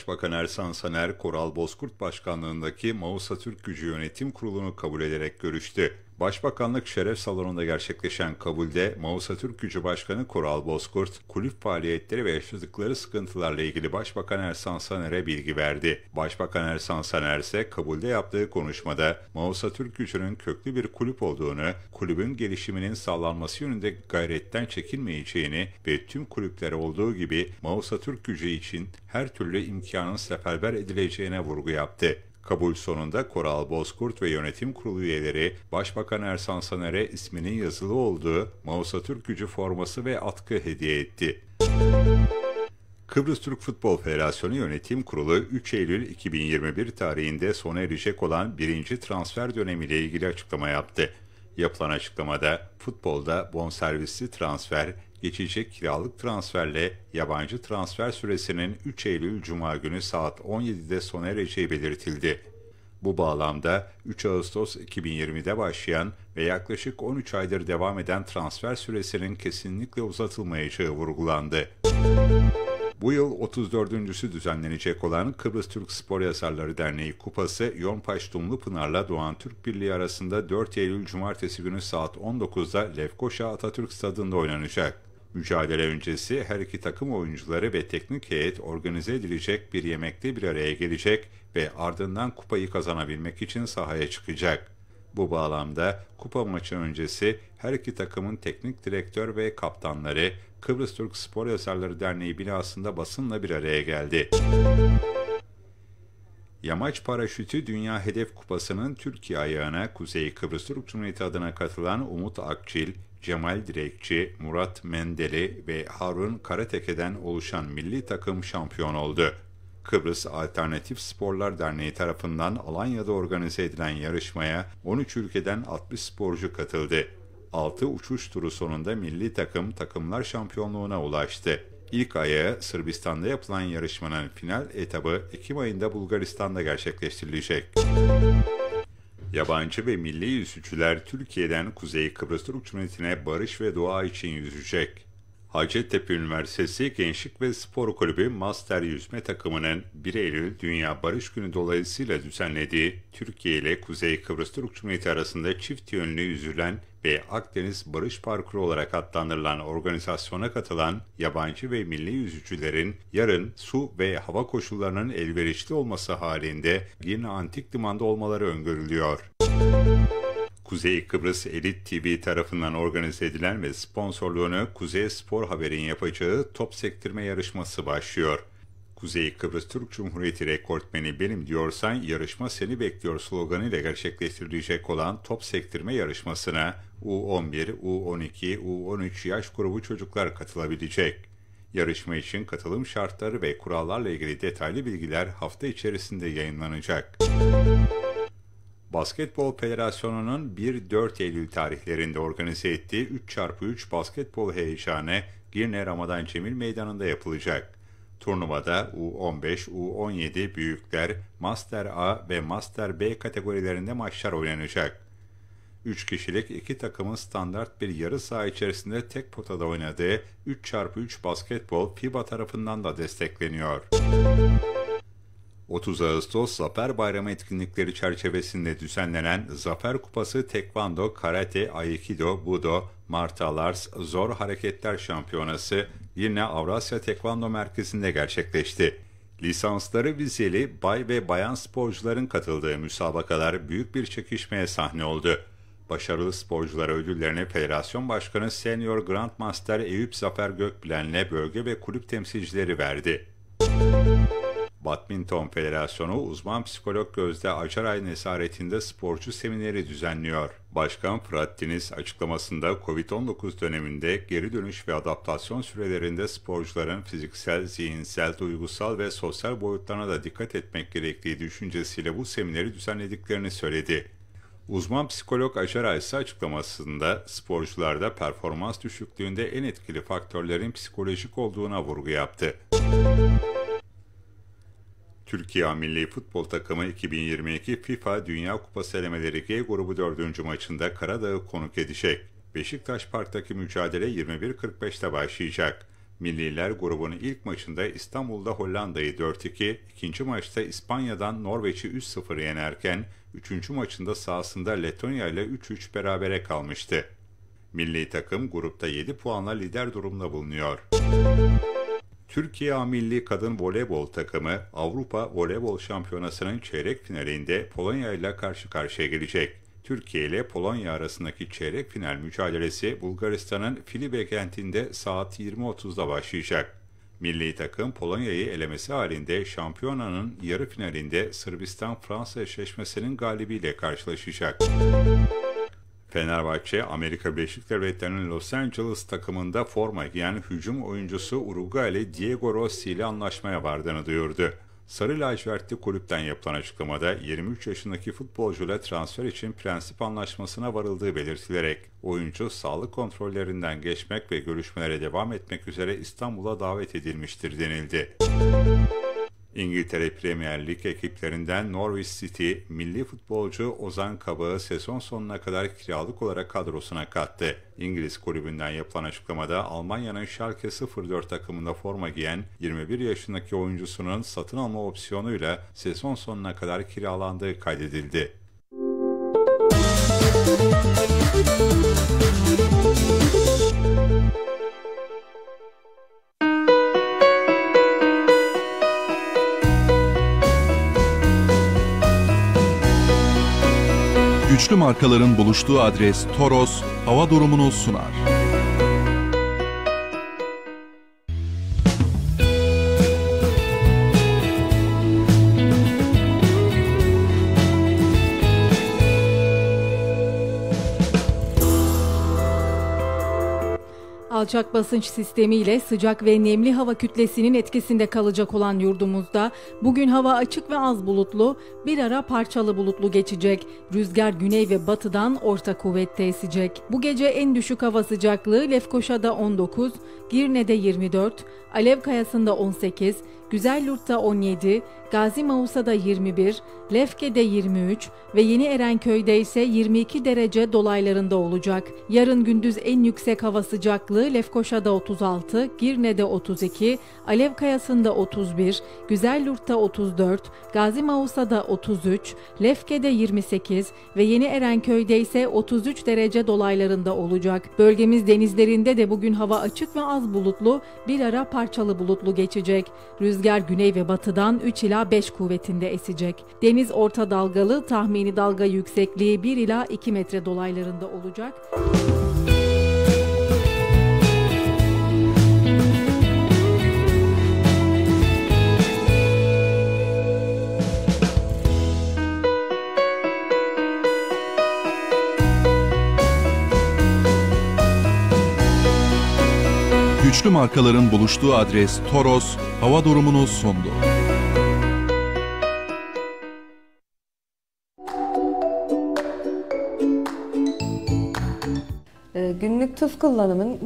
Başbakan Ersan Saner, Koral Bozkurt Başkanlığındaki Mausa Türk Gücü Yönetim Kurulu'nu kabul ederek görüştü. Başbakanlık Şeref Salonu'nda gerçekleşen kabulde Mausa Türk Gücü Başkanı Koral Bozkurt, kulüp faaliyetleri ve yaşadıkları sıkıntılarla ilgili Başbakan Ersan Saner'e bilgi verdi. Başbakan Ersan Saner ise kabulde yaptığı konuşmada Mausa Türk Gücü'nün köklü bir kulüp olduğunu, kulübün gelişiminin sağlanması yönünde gayretten çekinmeyeceğini ve tüm kulüplere olduğu gibi Mausa Türk Gücü için her türlü imkanın seferber edileceğine vurgu yaptı. Kabul sonunda Koral Bozkurt ve yönetim kurulu üyeleri Başbakan Ersan Saner'e isminin yazılı olduğu Mausa Türk Gücü forması ve atkı hediye etti. Kıbrıs Türk Futbol Federasyonu Yönetim Kurulu 3 Eylül 2021 tarihinde sona erecek olan birinci transfer dönemiyle ilgili açıklama yaptı. Yapılan açıklamada futbolda bonservisli transfer, geçecek kiralık transferle yabancı transfer süresinin 3 Eylül Cuma günü saat 17'de sona ereceği belirtildi. Bu bağlamda 3 Ağustos 2020'de başlayan ve yaklaşık 13 aydır devam eden transfer süresinin kesinlikle uzatılmayacağı vurgulandı. Bu yıl 34.sü düzenlenecek olan Kıbrıs Türk Spor Yazarları Derneği Kupası Yonpaş Dumlupınar'la Doğan Türk Birliği arasında 4 Eylül Cumartesi günü saat 19'da Lefkoşa Atatürk Stadı'nda oynanacak. Mücadele öncesi her iki takım oyuncuları ve teknik heyet organize edilecek bir yemekte bir araya gelecek ve ardından kupayı kazanabilmek için sahaya çıkacak. Bu bağlamda kupa maçı öncesi her iki takımın teknik direktör ve kaptanları Kıbrıs Türk Spor Yazarları Derneği binasında basınla bir araya geldi. Yamaç Paraşütü Dünya Hedef Kupası'nın Türkiye ayağına Kuzey Kıbrıs Türk Cumhuriyeti adına katılan Umut Akçil, Cemal Direkçi, Murat Mendeli ve Harun Karateke'den oluşan milli takım şampiyon oldu. Kıbrıs Alternatif Sporlar Derneği tarafından Alanya'da organize edilen yarışmaya 13 ülkeden 60 sporcu katıldı. 6 uçuş turu sonunda milli takım takımlar şampiyonluğuna ulaştı. İlk ayağı Sırbistan'da yapılan yarışmanın final etabı Ekim ayında Bulgaristan'da gerçekleştirilecek. Yabancı ve milli yüzücüler Türkiye'den Kuzey Kıbrıs Türk Cumhuriyeti'ne barış ve doğa için yüzecek. Hacettepe Üniversitesi Gençlik ve Spor Kulübü Master Yüzme takımının 1 Eylül Dünya Barış Günü dolayısıyla düzenlediği Türkiye ile Kuzey Kıbrıs Türk Cumhuriyeti arasında çift yönlü yüzülen ve Akdeniz Barış Parkuru olarak adlandırılan organizasyona katılan yabancı ve milli yüzücülerin yarın su ve hava koşullarının elverişli olması halinde Girne Antik Liman'da olmaları öngörülüyor. Kuzey Kıbrıs Elit TV tarafından organize edilen ve sponsorluğunu Kuzey Spor Haber'in yapacağı top sektirme yarışması başlıyor. Kuzey Kıbrıs Türk Cumhuriyeti rekortmeni benim diyorsan yarışma seni bekliyor sloganıyla gerçekleştirilecek olan top sektirme yarışmasına U11, U12, U13 yaş grubu çocuklar katılabilecek. Yarışma için katılım şartları ve kurallarla ilgili detaylı bilgiler hafta içerisinde yayınlanacak. Basketbol Federasyonu'nun 1-4 Eylül tarihlerinde organize ettiği 3x3 basketbol heyecanı Girne Ramadan Cemil Meydanı'nda yapılacak. Turnuvada U15, U17 büyükler, Master A ve Master B kategorilerinde maçlar oynanacak. 3 kişilik iki takımın standart bir yarı saha içerisinde tek potada oynadığı 3x3 basketbol FIBA tarafından da destekleniyor. 30 Ağustos Zafer Bayramı etkinlikleri çerçevesinde düzenlenen Zafer Kupası Tekvando, Karate, Aikido, Budo, Martial Arts, Zor Hareketler Şampiyonası yine Avrasya Tekvando Merkezi'nde gerçekleşti. Lisansları vizeli bay ve bayan sporcuların katıldığı müsabakalar büyük bir çekişmeye sahne oldu. Başarılı sporculara ödüllerini Federasyon Başkanı Senior Grandmaster Eyüp Zafer Gökbilen'le bölge ve kulüp temsilcileri verdi. Badminton Federasyonu uzman psikolog Gözde Acaray nesaretinde sporcu semineri düzenliyor. Başkan Fırat Deniz açıklamasında COVID-19 döneminde geri dönüş ve adaptasyon sürelerinde sporcuların fiziksel, zihinsel, duygusal ve sosyal boyutlarına da dikkat etmek gerektiği düşüncesiyle bu semineri düzenlediklerini söyledi. Uzman psikolog Acaray ise açıklamasında sporcularda performans düşüklüğünde en etkili faktörlerin psikolojik olduğuna vurgu yaptı. Türkiye Milli Futbol Takımı 2022 FIFA Dünya Kupası elemeleri G grubu 4. maçında Karadağ'ı konuk edecek. Beşiktaş Park'taki mücadele 21.45'te başlayacak. Milliler grubunun ilk maçında İstanbul'da Hollanda'yı 4-2, ikinci maçta İspanya'dan Norveç'i 3-0 yenerken, üçüncü maçında sahasında Letonya ile 3-3 berabere kalmıştı. Milli takım grupta 7 puanla lider durumda bulunuyor. Türkiye Milli Kadın Voleybol takımı Avrupa Voleybol Şampiyonası'nın çeyrek finalinde Polonya ile karşı karşıya gelecek. Türkiye ile Polonya arasındaki çeyrek final mücadelesi Bulgaristan'ın Filibe kentinde saat 20.30'da başlayacak. Milli takım Polonya'yı elemesi halinde şampiyonanın yarı finalinde Sırbistan-Fransa eşleşmesinin galibiyle karşılaşacak. Fenerbahçe, Amerika Birleşik Devletleri'nin Los Angeles takımında forma giyen hücum oyuncusu Uruguaylı Diego Rossi ile anlaşmaya vardığını duyurdu. Sarı lacivertli kulüpten yapılan açıklamada 23 yaşındaki futbolcuyla transfer için prensip anlaşmasına varıldığı belirtilerek oyuncu sağlık kontrollerinden geçmek ve görüşmelere devam etmek üzere İstanbul'a davet edilmiştir denildi. İngiltere Premier Lig ekiplerinden Norwich City milli futbolcu Ozan Kabak'ı sezon sonuna kadar kiralık olarak kadrosuna kattı. İngiliz kulübünden yapılan açıklamada Almanya'nın Schalke 04 takımında forma giyen 21 yaşındaki oyuncusunun satın alma opsiyonuyla sezon sonuna kadar kiralandığı kaydedildi. Güçlü markaların buluştuğu adres Toros hava durumunu sunar. Alçak basınç sistemiyle sıcak ve nemli hava kütlesinin etkisinde kalacak olan yurdumuzda bugün hava açık ve az bulutlu, bir ara parçalı bulutlu geçecek. Rüzgar güney ve batıdan orta kuvvette esecek. Bu gece en düşük hava sıcaklığı Lefkoşa'da 19, Girne'de 24, Alev Kayası'nda 18, Güzellurt'ta 17, Gazi Mausa'da 21, Lefke'de 23 ve Yeni Erenköy'de ise 22 derece dolaylarında olacak. Yarın gündüz en yüksek hava sıcaklığı Lefkoşa'da 36, Girne'de 32, Alev Kayası'nda 31, Güzellurt'ta 34, Gazi Mausa'da 33, Lefke'de 28 ve Yeni Erenköy'de ise 33 derece dolaylarında olacak. Bölgemiz denizlerinde de bugün hava açık ve az bulutlu, bir ara parçalı bulutlu geçecek. Rüzgar güney ve batıdan 3 ila 5 kuvvetinde esecek. Deniz orta dalgalı, tahmini dalga yüksekliği 1 ila 2 metre dolaylarında olacak. Güçlü markaların buluştuğu adres Toros hava durumunu sundu. Günlük tuz kullanımın